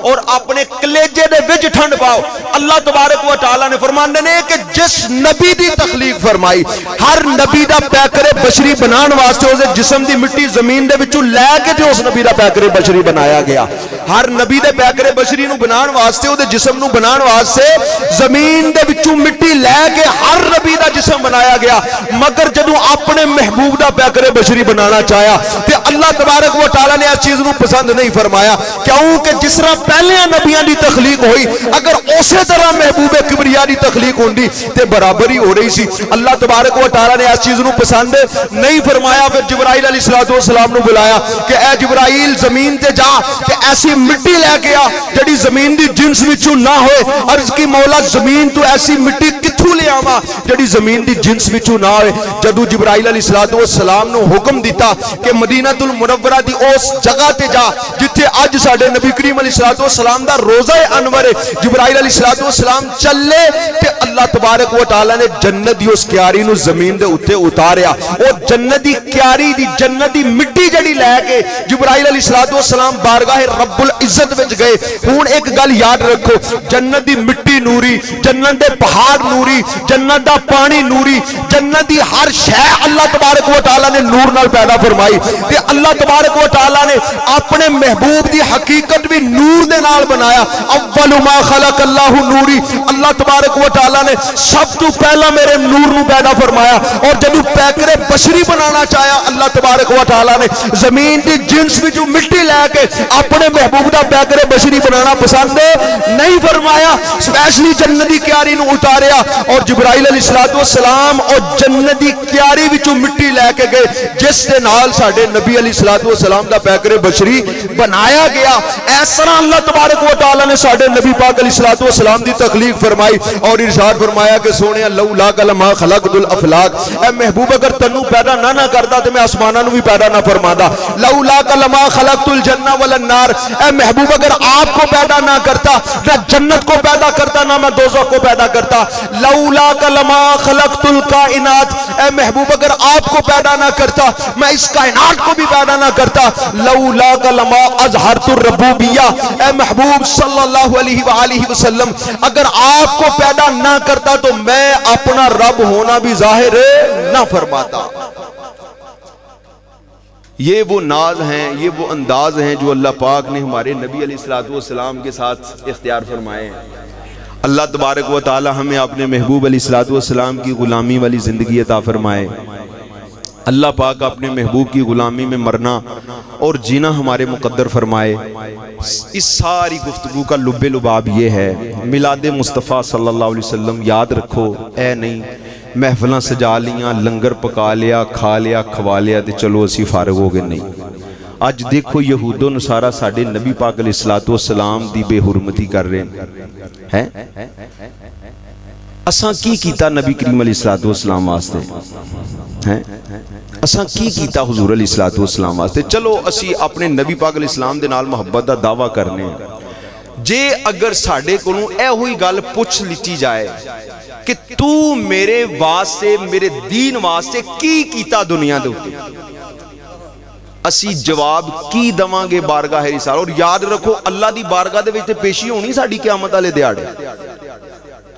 और अपने कलेजे के बिच ठंड पाओ। अल्लाह तबारक वाली ने फरमाने ने कि जिस नबी की तखलीक फरमाई, हर नबी का पैकरे बशरी बनाने वास्ते उस जिसम की मिट्टी ज़मीन लैके तो उस नबी का पैकरे बशरी बनाया गया। हर नबी के पैकरे बशरी बनाने वास्ते वो जिसम बनाने वास्ते ज़मीन मिट्टी लैके हर नबी का जिसम बनाया गया। मगर जो अपने महबूब रूपदा पै करे बछरी बनाना चाहा तो अल्लाह तबारक वटाला ने इस चीज़ को पसंद नहीं फरमाया। क्योंकि जिस तरह पहले नबिया की तखलीक हुई, अगर उस तरह महबूबे किबरिया की तखलीक होंगी तो बराबरी हो रही थी अल्लाह तबारक वटाला ने इस चीज़ को पसंद नहीं फरमाया, फिर जबराइल अली सलाम बुलाया कि ए जबराइल, ज़मीन से जा ऐसी मिट्टी लैके आ जी ज़मीन की जिनस ना हो अर्ज़ की मौला ज़मीन तू ऐसी मिट्टी ਐ ਜਿਬਰਾਈਲ ਜ਼ਮੀਨ ਤੇ ਜਾ ਤੇ ਐਸੀ ਮਿੱਟੀ ਲੈ ਕੇ ਆ ਜਿਹੜੀ ਜ਼ਮੀਨ ਦੀ ਜਿੰਸ ਵਿੱਚੋਂ ਨਾ ਹੋਏ ਅਰਜ਼ ਕੀ ਮੌਲਾ ਜ਼ਮੀਨ ਤੋਂ ਐਸੀ ਮਿੱਟੀ ਕਿੱਥੋਂ ਲਿਆਵਾਂ ਜਿਹੜੀ ਜ਼ਮੀਨ ਦੀ ਜਿੰਸ ਵਿੱਚੋਂ ਨਾ ਹੋਏ ਜਦੋਂ ਜਿਬਰਾਈਲ ਅਲੀ ਸਲਾਤੁ ਵਸਲਾਮ ਨੂੰ ਹੁਕਮ ਦਿੱਤਾ ਕਿ ਮਦੀਨਾਤੁਲ ਮੁਨੱਵਰਾ ਦੀ ਉਸ ਜਗ੍ਹਾ ਤੇ ਜਾ ਜਿੱਥੇ ਅੱਜ ਸਾਡੇ ਨਬੀ ਕਰੀਮ ਅਲੀ ਸਲਾਤੁ ਵਸਲਾਮ ਦਾ ਰੋਜ਼ਾ ਅਨਵਰ ਹੈ ਜਿਬਰਾਈਲ ਅਲੀ ਸਲਾਤੁ ਵਸਲਾਮ ਚੱਲੇ ਤੇ ਅੱਲਾਹ ਤਬਾਰਕ ਵ ਤਾਲਾ ਨੇ ਜੰਨਤ ਦੀ ਉਸ ਕਿਆਰੀ ਨੂੰ ਜ਼ਮੀਨ ਦੇ ਉੱਤੇ ਉਤਾਰਿਆ ਉਹ ਜੰਨਤ ਦੀ ਕਿਆਰੀ ਦੀ ਜੰਨਤ ਦੀ ਮਿੱਟੀ ਜਿਹੜੀ ਲੈ ਕੇ ਜਿਬਰਾਈਲ ਅਲੀ ਸਲਾਤੁ ਵਸਲਾਮ ਬਾਰਗਾਹ ਰੱਬੁਲ ਇੱਜ਼ਤ ਵਿੱਚ ਗਏ ਹੁਣ ਇੱਕ ਗੱਲ ਯਾਦ ਰੱਖੋ ਜੰਨਤ ਦੀ ਮਿੱਟੀ ਨੂਰੀ ਜੰਨਤ ਦੇ ਪਹਾੜ ਨੂਰੀ नूरी जन्नत का पानी नूरी जन्नत की हर शह अल्लाह तबारक वाला ने नूर न पैदा फरमाई तो अल्लाह तबारक वाला ने अपने महबूब की हकीकत भी नूर के नाल बनाया अव्वलुमा खलक अल्लाह नूरी अल्लाह तबारक वाला ने सब तो पहला मेरे नूर न पैदा फरमाया और जब पैकरे बशरी बनाना चाहिए अल्लाह तबारक वाला ने ज़मीन की जिनस में मिट्टी लैके अपने महबूब का पैकरे बछरी बनाना पसंद नहीं फरमाया स्पैशली जन्न की क्यारी उतारिया ਸਪੈਸ਼ਲੀ ਜੰਨਤ ਦੀ ਕਿਆਰੀ ਨੂੰ ਉਤਾਰਿਆ ਔਰ ਜਿਬਰਾਈਲ ਅਲੀ ਸਲਾਤੁ ਵਸਲਾਮ ਔਰ ਜੰਨਤ ਦੀ ਕਿਆਰੀ ਵਿੱਚੋਂ ਮਿੱਟੀ ਲੈ ਕੇ ਗਏ ਜਿਸ ਦੇ ਨਾਲ ਸਾਡੇ ਨਬੀ ਅਲੀ ਸਲਾਤੁ ਵਸਲਾਮ ਦਾ ਪੈਕਰੇ ਬਸ਼ਰੀ ਬਣਾਇਆ ਗਿਆ ਇਸ ਤਰ੍ਹਾਂ ਅੱਲਾਹ ਤਬਾਰਕ ਵ ਤਾਲਾ ਨੇ ਸਾਡੇ ਨਬੀ ਪਾਕ ਅਲੀ ਸਲਾਤੁ ਵਸਲਾਮ ਦੀ ਤਖਲੀਕ ਫਰਮਾਈ ਔਰ ਇਰਸ਼ਾਦ ਫਰਮਾਇਆ ਕਿ ਸੋਹਣਿਆ ਲਉ ਲਾ ਕਲਮਾ ਖਲਕਦੁਲ ਅਫਲਾਕ ਐ ਮਹਿਬੂਬ ਅਗਰ ਤੈਨੂੰ ਪੈਦਾ ਨਾ ਨਾ ਕਰਦਾ ਤੇ ਮੈਂ ਆਸਮਾਨਾਂ ਨੂੰ ਵੀ ਪੈਦਾ ਨਾ फरमादा लऊ ला कलमा खलकतुल जन्ना वल नार ए महबूब अगर आपको पैदा ना करता ना जन्नत को पैदा करता ना मैं दोजों को पैदा करता लऊ ला कलमा खलकतुल कायनात। ए महबूब, अगर आपको पैदा ना करता, मैं इस कायनात को भी पैदा ना करता। लऊ ला कलमा अजहरतुर रबूबिया। ए महबूब, सल्लल्लाहु वसल्लम, अगर आपको पैदा ना करता तो मैं अपना रब होना भी ज़ाहिर ना फरमाता। ये वो नाज हैं, ये वो अंदाज हैं जो अल्लाह पाक ने हमारे नबी सलाम के साथ इख्तियार फरमाए हैं। अल्लाह तबारक व ताली हमें अपने महबूब अली सलाम की ग़ुलामी वाली ज़िंदगी अता फरमाए। अल्लाह पाक अपने महबूब की ग़ुलामी में मरना और जीना हमारे मुकद्दर फरमाए। इस सारी गुफ्तु का लुब लुबाब ये है, मिलाद मुस्तफ़ा सल्ला वसम याद रखो, ए नहीं, महफल सजा लिया, लंगर पका लिया, खा लिया, खवा लिया तो चलो, असी फारग हो गए, नहीं। अज देखो यहूदो ਨਸਾਰਾ ਸਾਡੇ नबी ਪਾਕ ਅਲੈਹ ਸਲਾਤੁ ਵਸਲਾਮ ਦੀ ਬੇਹਰਮਤੀ ਕਰ ਰਹੇ ਹੈ? असा की किया नबी करीम अली सलातो सलाम वास्ते हैं असा की किया हजूर अली सलातो सलाम वास्ते चलो असी अपने नबी पाक अली इस्लाम के नाल मुहब्बत का दावा करने जे अगर साढ़े को यहो गल पुछ लिती जाए कि तू मेरे वास्ते मेरे दीन वास्ते की किया दुनिया के उ ਅਸੀਂ ਜਵਾਬ ਕੀ ਦਵਾਂਗੇ ਬਾਰਗਾਹ ਰਿਸਾਲ ਔਰ ਯਾਦ ਰੱਖੋ ਅੱਲਾ ਦੀ ਬਾਰਗਾਹ ਦੇ ਵਿੱਚ ਤੇ ਪੇਸ਼ੀ ਹੋਣੀ ਸਾਡੀ ਕਿਆਮਤ ਵਾਲੇ ਦਿਹਾੜੇ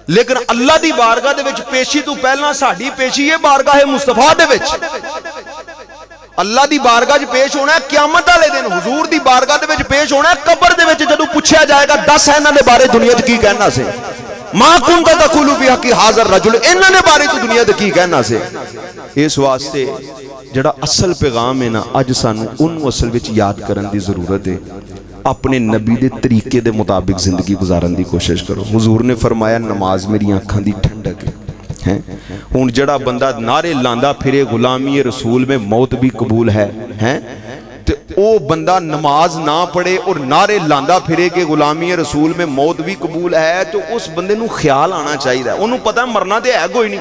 ਲੇਕਿਨ ਅੱਲਾ ਦੀ ਬਾਰਗਾਹ ਦੇ ਵਿੱਚ ਪੇਸ਼ੀ ਤੋਂ ਪਹਿਲਾਂ ਸਾਡੀ ਪੇਸ਼ੀ ਹੈ ਬਾਰਗਾਹ ਮੁਸਤਫਾ ਦੇ ਵਿੱਚ ਅੱਲਾ ਦੀ ਬਾਰਗਾਹ 'ਚ ਪੇਸ਼ ਹੋਣਾ ਹੈ ਕਿਆਮਤ ਵਾਲੇ ਦਿਨ ਹਜ਼ੂਰ ਦੀ ਬਾਰਗਾਹ ਦੇ ਵਿੱਚ ਪੇਸ਼ ਹੋਣਾ ਹੈ ਕਬਰ ਦੇ ਵਿੱਚ ਜਦੋਂ ਪੁੱਛਿਆ ਜਾਏਗਾ ਦੱਸ ਇਹਨਾਂ ਦੇ ਬਾਰੇ ਦੁਨੀਆ 'ਚ ਕੀ ਕਹਿਣਾ ਸੀ माँ कुंदा तखुलू भी हकी हाजर रजुल, इन्होंने बारे तो दुनिया का की कहना से? इस वास्ते जड़ा असल पैगाम है ना अज सू असल में याद कर ज़रूरत है। अपने नबी के तरीके के मुताबिक ज़िंदगी गुजारन की कोशिश करो। हजूर ने फरमाया, नमाज़ मेरी अखा की ठंडक है। है? हूँ जड़ा बंदा नारे लादा, फिरे गुलामी रसूल में मौत भी कबूल है। हैं? तो बंदा नमाज़ ना पढ़े और नारे लादा फिरे कि गुलामी रसूल में मौत भी कबूल है तो उस बंदे ख्याल आना चाहिए उन्होंने पता मरना तो है कोई नहीं।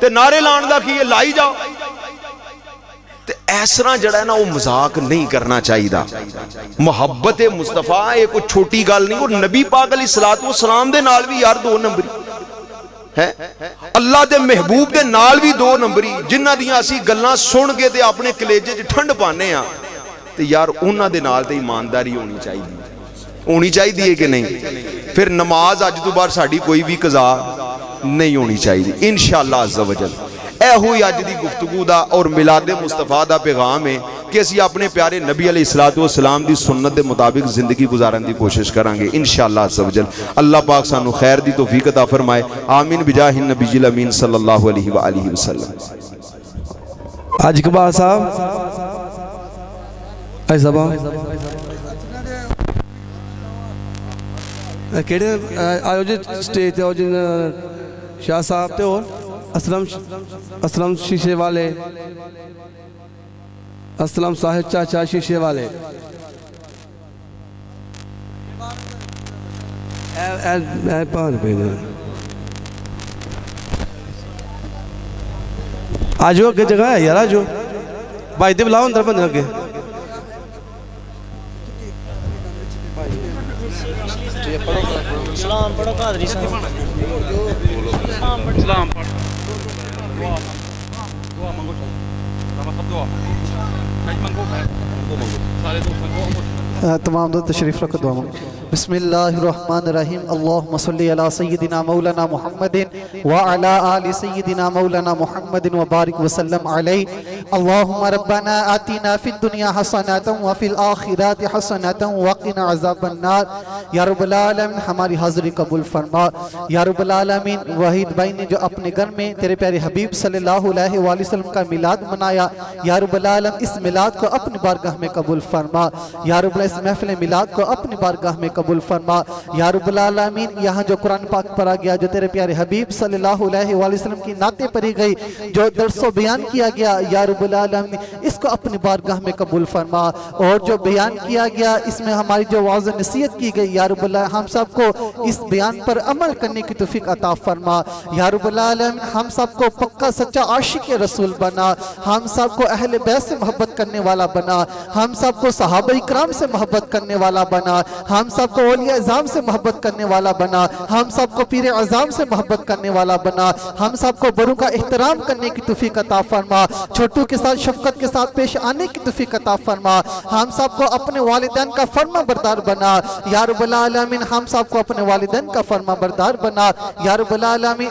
तो नारे लाने का की है? लाई जाओ। तो इस तरह जरा ना, वो मज़ाक नहीं करना चाहिए मुहब्बत मुस्तफ़ा, ये कोई छोटी गल नहीं, और नबी पाक अली सलात सलाम के नाल भी यार दो नंबरी। है? अल्लाह के महबूब के नाल भी दो नंबरी, जिन्हों दिन असी गल् सुन के अपने कलेजे ठंड पाने तो यार उन्होंने तो ईमानदारी होनी चाहिए होनी चाहिए कि नहीं? फिर नमाज़ अज तो बाद कोई भी कजा नहीं होनी चाहिए इन शाला अजल यह अज की गुफ्तगु का और मिलादे मुस्तफ़ा का पैगाम है कि असी अपने प्यारे नबी अली सलाम की सुनत के मुताबिक ज़िंदगी गुजारन की कोशिश करा इन शाला सबजल अल्लाह पाक सू खैर की तोफीकत आ फरमाए। बिजा हिन्न बिजिल अमीन सल्ला वसलम आज साहब ਐ ਜ਼ਬਾ ਕਿਹੜੇ ਆਯੋਜਿਤ ਸਟੇਜ ਤੇ ਆਯੋਜਨ ਸ਼ਾਹ ਸਾਹਿਬ ਤੇ ਹੋਰ असलम असलम शीशे वाले असलम साहिब चाचा शीशे वाले आजो अगे जगह है यार आजो भाई दे बुलाओ अंदर बंदे अगे सलाम दुआ मंगो दुआ मंगो सारे दोस्तों तमाम दो तशरीफ़ रखो दुआ मांगो बिस्मिल्लाहिर्रहमानिर्रहीम अल्लाहुम्मा सल्ली अला मौलाना मुहम्मदिन व अला आलि मौलाना मुहम्मदिन व बारिक वसल्लम अलैहि अल्लाहुम्मा रब्बना आतिना फिद दुनिया हसनतन व फिल आखिरति हसनतन व क़िना अज़ाबन नार या रब्बल आलमीन हमारी हाज़िरी कबूल फरमा या रब्बल आलमीन वहीद भाई ने जो अपने घर में तेरे प्यारे हबीब सल्लल्लाहु अलैहि वसल्लम का मिलाद मनाया या रब्बल आलम इस मिलाद को अपनी बारगाह में कबूल फरमा या रब्बल इस महफिल मिलाद को अपनी बारगाह में कबूल फरमा या रब्बुल आलमीन यहाँ जो कुरान पाक पढ़ा गया जो तेरे प्यारे हबीब सल्लल्लाहु अलैहि वसल्लम की नाते पढ़ी गई जो दरसो बयान किया गया या रब्बुल आलमीन, इसको अपनी बारगाह में कबूल फरमा। और जो बयान किया गया, इसमें हमारी जो वाज नसीहत की गई, या रब्बुल हम सबको इस बयान पर अमल करने की तौफीक अता फरमा। या रब्बुल आलमीन, हम सबको पक्का सच्चा आशिक रसूल बना। हम सबको अहले बैत से मोहब्बत करने वाला बना। हम सबको सहाबा इकराम से मोहब्बत करने वाला बना। हम सबको ओलिया अजाम से मोहब्बत करने वाला बना। हम सबको पीर अजाम से मोहब्बत करने वाला बना। हम सबको बड़ों का एहतराम करने की तौफीक अता फरमा। छोटू के साथ, शफकत के साथ पेश आने की तौफीक अता फरमा। हम सबको अपने वालिदैन का फर्मा बरदार बना। या रब्बुल आलमीन, हम सबको अपने वालिदैन का फर्मा बरदार बना। या रब्बुल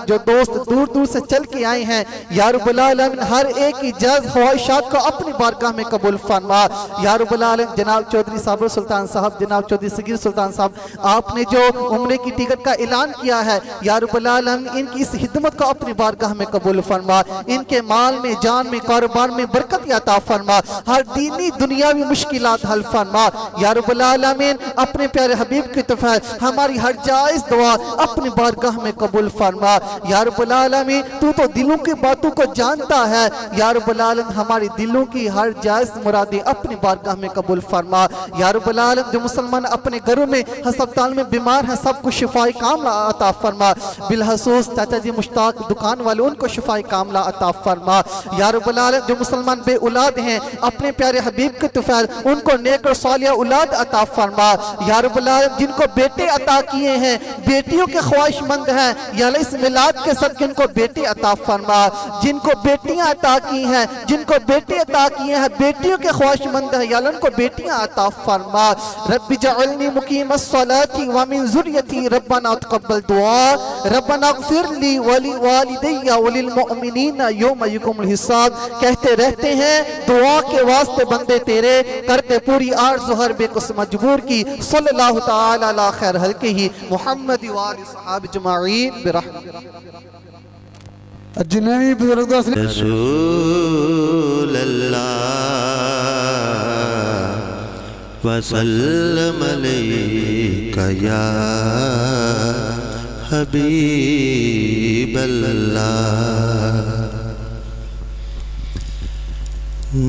जो दोस्त दूर दूर से चल के आए हैं, या रब्बुल आलमीन, हर एक की जज ख्वाहिशात को अपनी बारगाह में कबूल फरमा। या रब्बुल जनाब चौधरी साबर सुल्तान साहब, जनाब चौधरी सगीर सुल्तान साहब, आपने जो उम्र की टिकट का ऐलान किया है यार बलालम इनकी इस हिदमत को अपनी बारगाह में कबूल फरमा। इनके माल में, जान में, कारोबार में बरकत अता फरमा। हर दीनी दुनियावी मुश्किल हल फरमा। यार बलालमीन अपने प्यारे हबीब की तफा हमारी हर जायज़ दुआ अपनी बारगाह में कबूल फरमा। यार बलालमीन तू तो दिलों की बातों को जानता है। यार बलालम हमारी दिलों की हर जायज़ मुरादी अपनी बारगाह में कबूल फरमा। यार बलालम जो मुसलमान अपने घरों में, अस्पताल में बीमार हैं सबको शिफाई कामला अता फरमा। बिलहसूस चाचा जी मुश्ताक दुकान वाले, उनको शिफाई कामला अता फरमा। यार बलालम जो मुसलमान बे औलाद हैं, अपने प्यारे हबीब के तुफैल उनको नेक और सालिया औलाद अता फरमा। यार जिनको बेटे अता किए हैं, बेटियों के ख्वाहिशमंद हैं या इस मिलाद के सदके उनको बेटे अता फरमा। जिनको बेटियाँ अता की हैं, जिनको बेटे अता किए हैं, बेटियों के ख्वाहिशमंद हैं या उनको बेटियाँ अता फरमा। रब्बी जअलनी मुकीम अस्सलाती व मिन ज़ुर्रियती रब्बना तक़ब्बल दुआ। रब्बना इग़फिर ली व ली वालिदैया व लिल मुअमिनीना यौम यकुमुल हिसाब। कहते रहते हैं दुआ के वास्ते बंदे तेरे करते पूरी आरज़ू हर बेकुस मजबूर की सल्लल्लाहु अला खैर हल्किही मुहम्मद व आलि सहाब अजमाइन जिन्हें भी बुज़ुर्ग वसल्लम या हबीब अल्लाह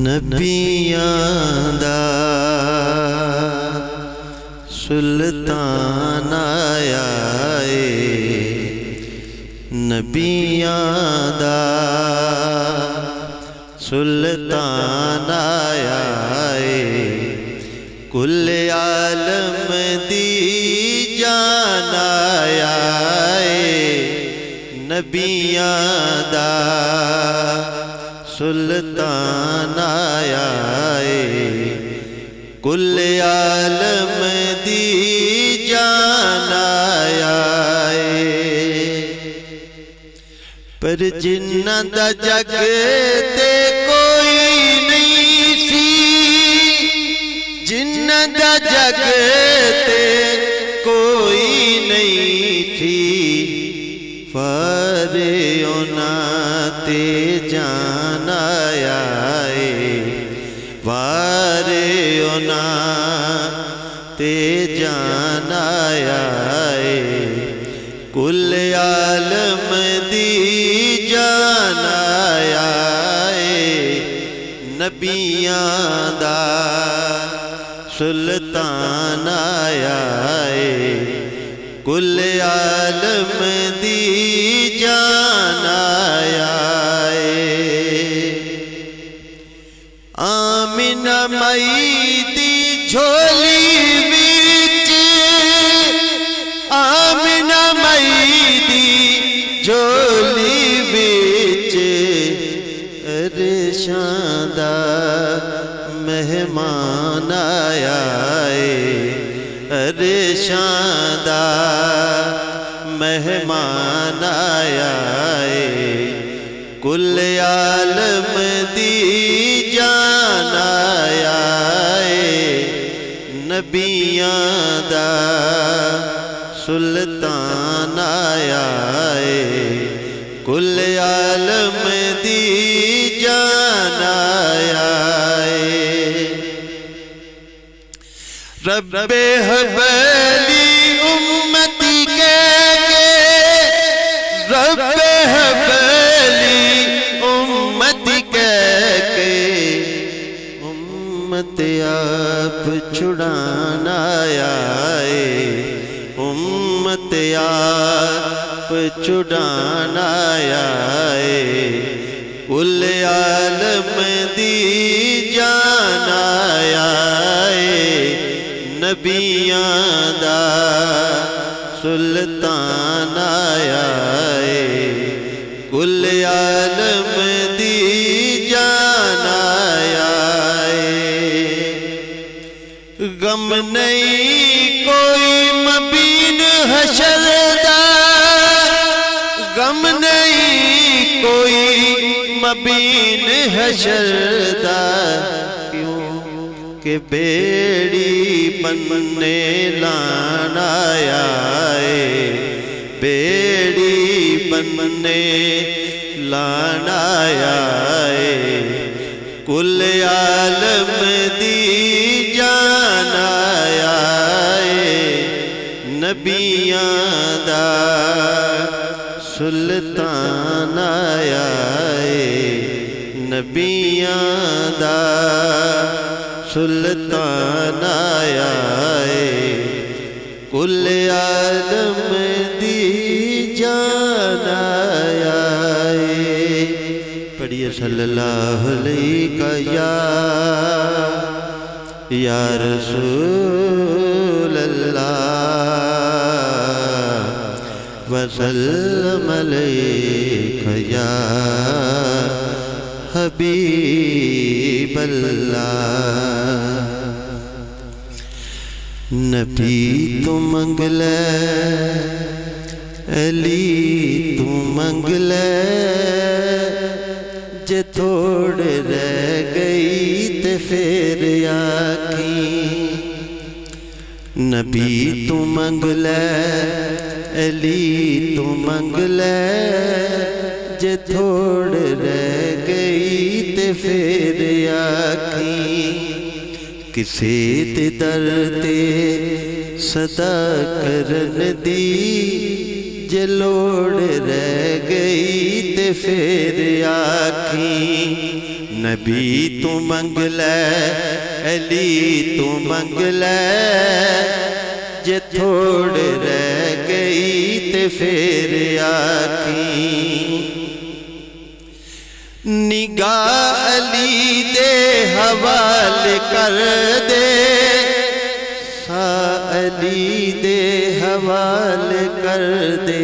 नबियां दा सुल्तान आया ਏ ਨਬੀਆਂ ਦਾ ਸੁਲਤਾਨ ਆਇਆ ਏ ਕੁੱਲ ਆਲਮ ਦੀ ਜਾਨ ਆਇਆ ਏ ਨਬੀਆਂ ਦਾ सुल्तान आया कुल आलम दी जाना पर जिन्नत जगते जग ते कोई नहीं सी जिन्ना जगते जग ते कोई नहीं थी। फरे ते जान आए, वारे ना ते जान आए, कुल आलम दी जान आए, नबियाँ सुल्तान आए, कुल आलम मई दी झोली बीच आमना मई दी झोली बीच अरे शादा मेहमान आया अरे शादा मेहमान आया कुल आलम नबियाँ दा सुल्तान कुल आलम दी जान रब है रब्बे हबे उम्मत आप छुड़ाना आए। कुल आलम दी जाना आए। नबिया दा सुल्तान आए। कुल आलम दी जाना आए। गम नहीं हशर गम नहीं कोई, मबीन हशरदा। क्यों के बेड़ी बनने लाना आए, बेड़ी बनने लाना आए। कुल आलम दी नबियां दा सुल्तान आया ਏ ਨਬੀਆਂ ਦਾ ਸੁਲਤਾਨ ਆਇਆ ਏ ਕੁੱਲ ਆਲਮ ਦੀ ਜਾਨ ਆਇਆ ਏ ਪੜੀਏ ਸੱਲੱਲਾਹੁ ਅਲੈਹਿ ਯਾ या रसूल वसल्लम या हबीब अल्लाह। नबी तू मंगल अली तू मंगल जे थोड़ रह गई ते फिर आखी। नबी तू मंगल अली तू मंगल जे थोड़ रह गई ते फिर आखी। किसे ते दर ते सदा करन दी, जे लोड़ रह गई ते फिर आखी। नबी तू मंगल अली तू मंग मंगल जे थोड़ रह गई ते फिर आखी। निगाह अली दे हवाले कर दे। अली दे हवाले कर दे।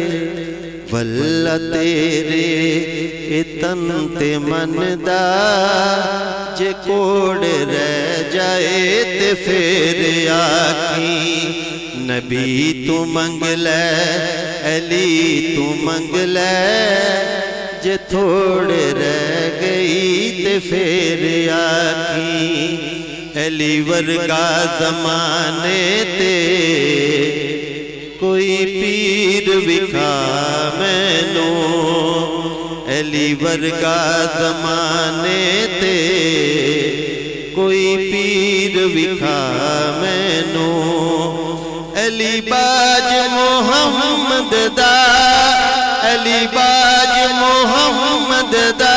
वल्ला तेरे ए तन ते मन दा जे कोड़ रह जाए ते फिर आखी। नबी तू मंगल अली तू मंगल जे थोड़ रह गई ते फिर आखी, अली वर्गा जमाने ते। कोई पीर विखा मैनू, अली वर्गा जमाने ते। कोई पीर विखा मैनू अली बाज मोहम्मद दा, अली बाज मोहम्मद दा।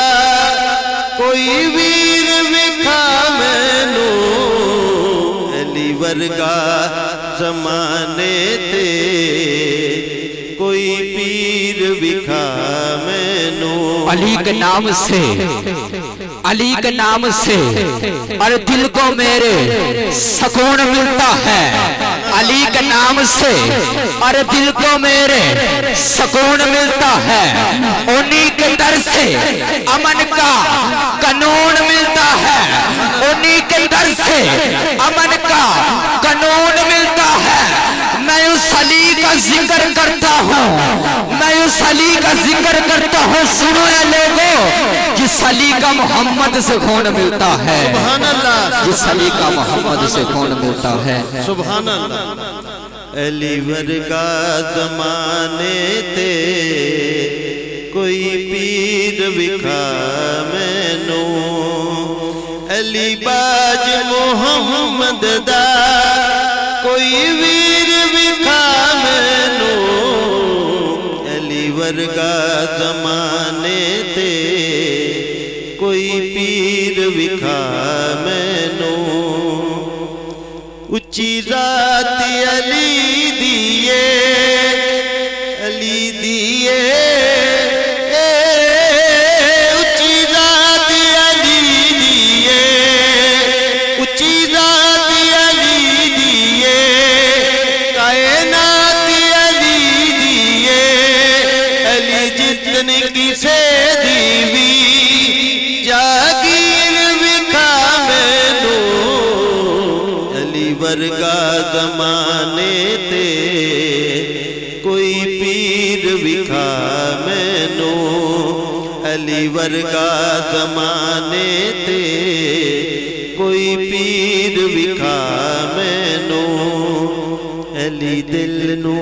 कोई वीर विखा मैनू, अली वर्गा जमाने ते। कोई पीर विखा मैनू। अली के नाम से। अली के नाम से और दिल को मेरे सुकून मिलता है। अली के नाम से और दिल को मेरे सुकून मिलता है। उन्हीं के दर से अमन का कानून मिलता है। उन्हीं के दर से अमन का कानून मिलता है। मैं उस अली का ज़िक्र करता हूँ। मैं उस अली का ज़िक्र करता हूँ। सुनो या लोगो जिस अली का मोहम्मद से खून मिलता है जिस अली का मोहम्मद से खून मिलता है। सुभान अल्लाह अली वर्गा जमाने ते कोई पीर विखा मैनू। अली बाज मोहम्मद दा कोई वर्गा जमाने ते कोई पीर विखा मैनू। उची रात अली अलीवर का जमाने ते कोई पीर विखा मैनो, अली दिल नू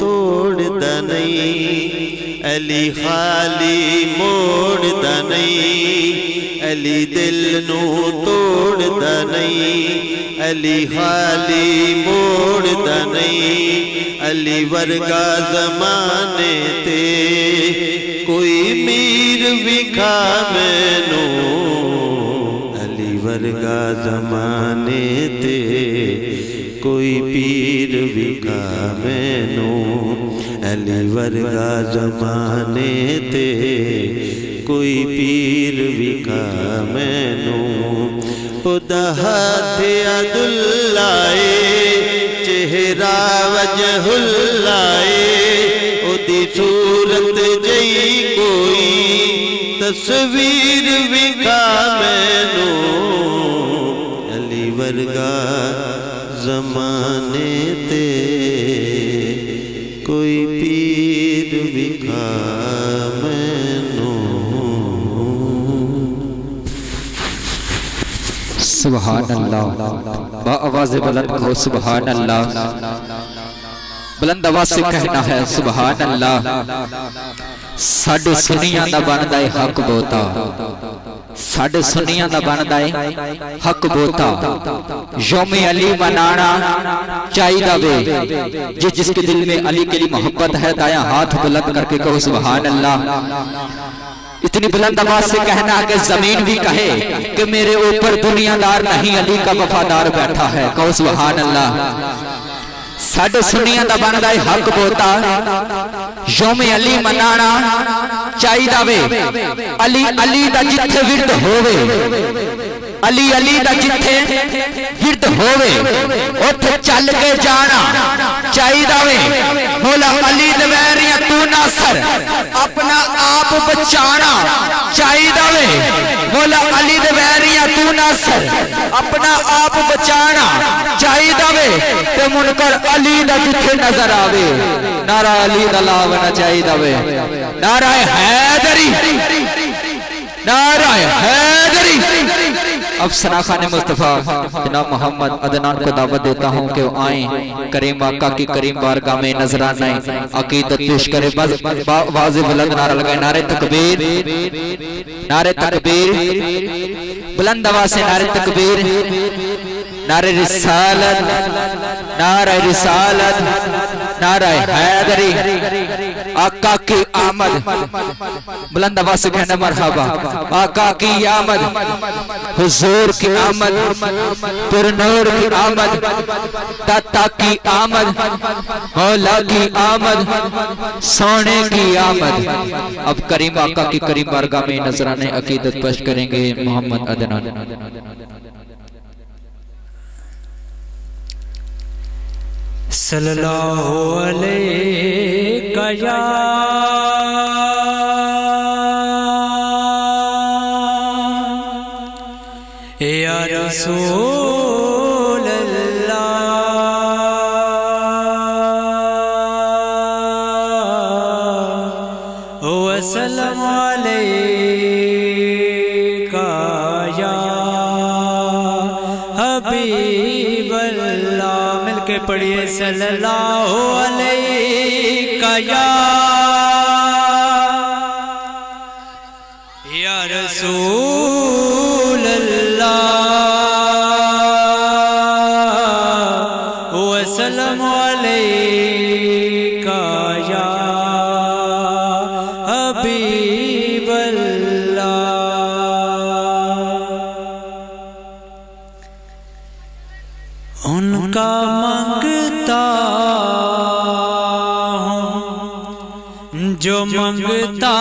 तोड़ता नहीं अली खाली मोड़ता नहीं अली दिल नू तोड़ता नहीं अली खाली मोड़ता नहीं अली वर्गा जमाने ते કોઈ મીર વિખાવેનો અલી વર્ગા જમાને તે કોઈ પીર વિખાવેનો अली वर्गा जमाने ते कोई पीर विका मैनू। खुदा चेहरा वजहुल्लाए ओदी सूरत जे ਤਸਵੀਰ ਵਿਖਾ ਮੈਨੂੰ ਅਲੀ ਵਰਗਾ ਜ਼ਮਾਨੇ ਤੇ ਕੋਈ ਪੀਰ ਵਿਖਾ ਮੈਨੂੰ सुबहान अल्लाह आवाज बुलंद कहो सुबहान अल्लाह बुलंद आवाज से कहना है सुबहान अल्लाह ਸਾਡੇ ਸੁਨੀਆਂ ਦਾ ਬਣਦਾ ਏ ਹੱਕ ਬੋਤਾ ਸਾਡੇ ਸੁਨੀਆਂ ਦਾ ਬਣਦਾ ਏ ਹੱਕ ਬੋਤਾ ਯੋਮੇ ਅਲੀ ਮਨਾਣਾ ਚਾਹੀਦਾ ਵੇ जिस जिसके दिल में अली के लिए मोहब्बत है दाया हाथ बुलंद करके कहो सुबहान अल्लाह इतनी बुलंद आवाज से कहना कि जमीन भी कहे कि मेरे ऊपर दुनियादार नहीं अली का वफादार बैठा है कहो सुबहान अल्लाह साढ़े सुनिया का बनता है हक बोता योम अली मना चाहिए वे अली अली का जिथे विरद होवे अली अली का जिथे विरद होवे उथे चल के जाना चाहिदा वे मौला अली दवैरिया तू नासर, अपना आप बचाना चाहिदा वे मौला अली दवैरिया तू नासर, अपना आप बचाना चाहिदा वे ते मुनकर अली दा जिथे नज़र आवे, नारा अली दा लावना चाहिदा वे नारा हैदरी नारा हैदरी। अब सना खान मुस्तफ़ा, जनाब मोहम्मद अदनान को दावत देता हूँ कि आए करीम आका की करीम बारगाह में नजराना अकीदत पेश करे। बस वाज बुलंद नारा लगाए। नारे तकबीर नारे तकबीर, बुलंद आवाज़। से नारे तकबीर, नारे रिसालत, नारा रिसालत, नारा हैदरी। आका की आमद। बुलंद आवाज़ से कहना मरहबा। आका की आमद। हुजूर की आमद। पुरनूर की आमद। दाता की आमद। मौला की आमद। सोने की आमद। अब करीम आका की करीम बारगाह में नजराने अकीदत पेश करेंगे मोहम्मद अदनान। सल्लल्लाहु अलैहि या जो मंगता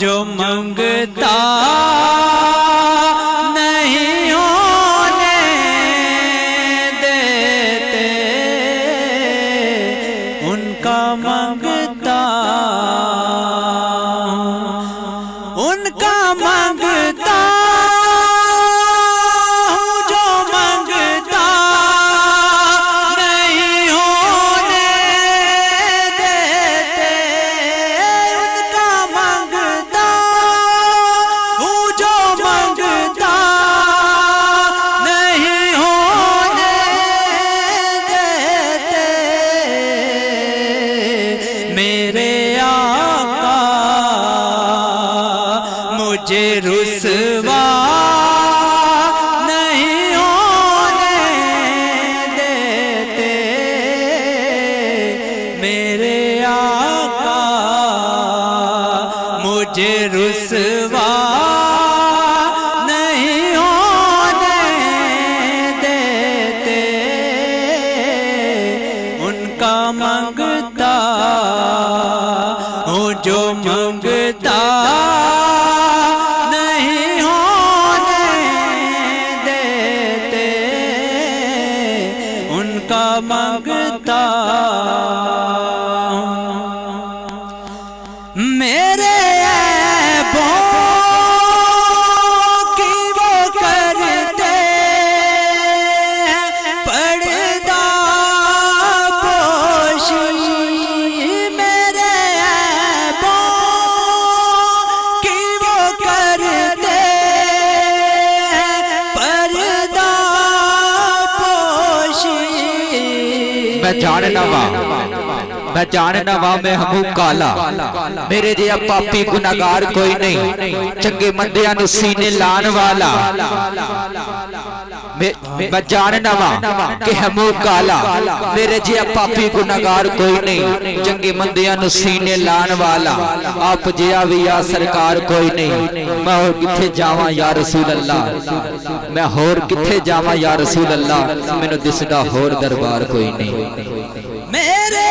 जो मंगता जानना वा। मैं जानना वा, मैं हमू काला। मेरे जे पापी गुनागार कोई नहीं। चंगे मंदिया सीने लान वाला। मैं मैं जानना वा कि हमो काला। मेरे जिया पापी गुनागार कोई नहीं। चंगे मंदिया नु सीने लान वाला। आप जिया भी आ सरकार कोई नहीं। मैं और किथे जावा या रसूल अल्लाह मैं होर किथे जावा या रसूल अल्लाह मेनू दिसदा होर दरबार कोई नहीं। मेरे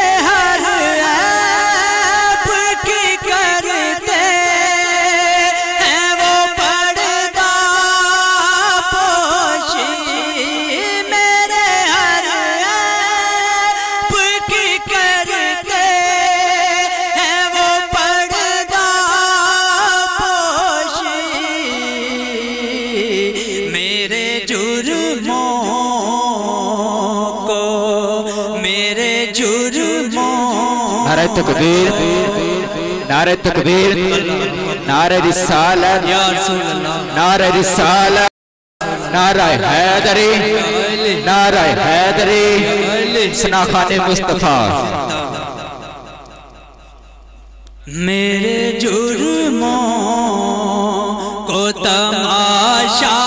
तकबीर नारे तकबीर नारे रिसालत नारे रिसालत नारा हैदरी नारा हैदरी सनाखाने मुस्तफ़ा। मेरे जुर्मों को तमाशा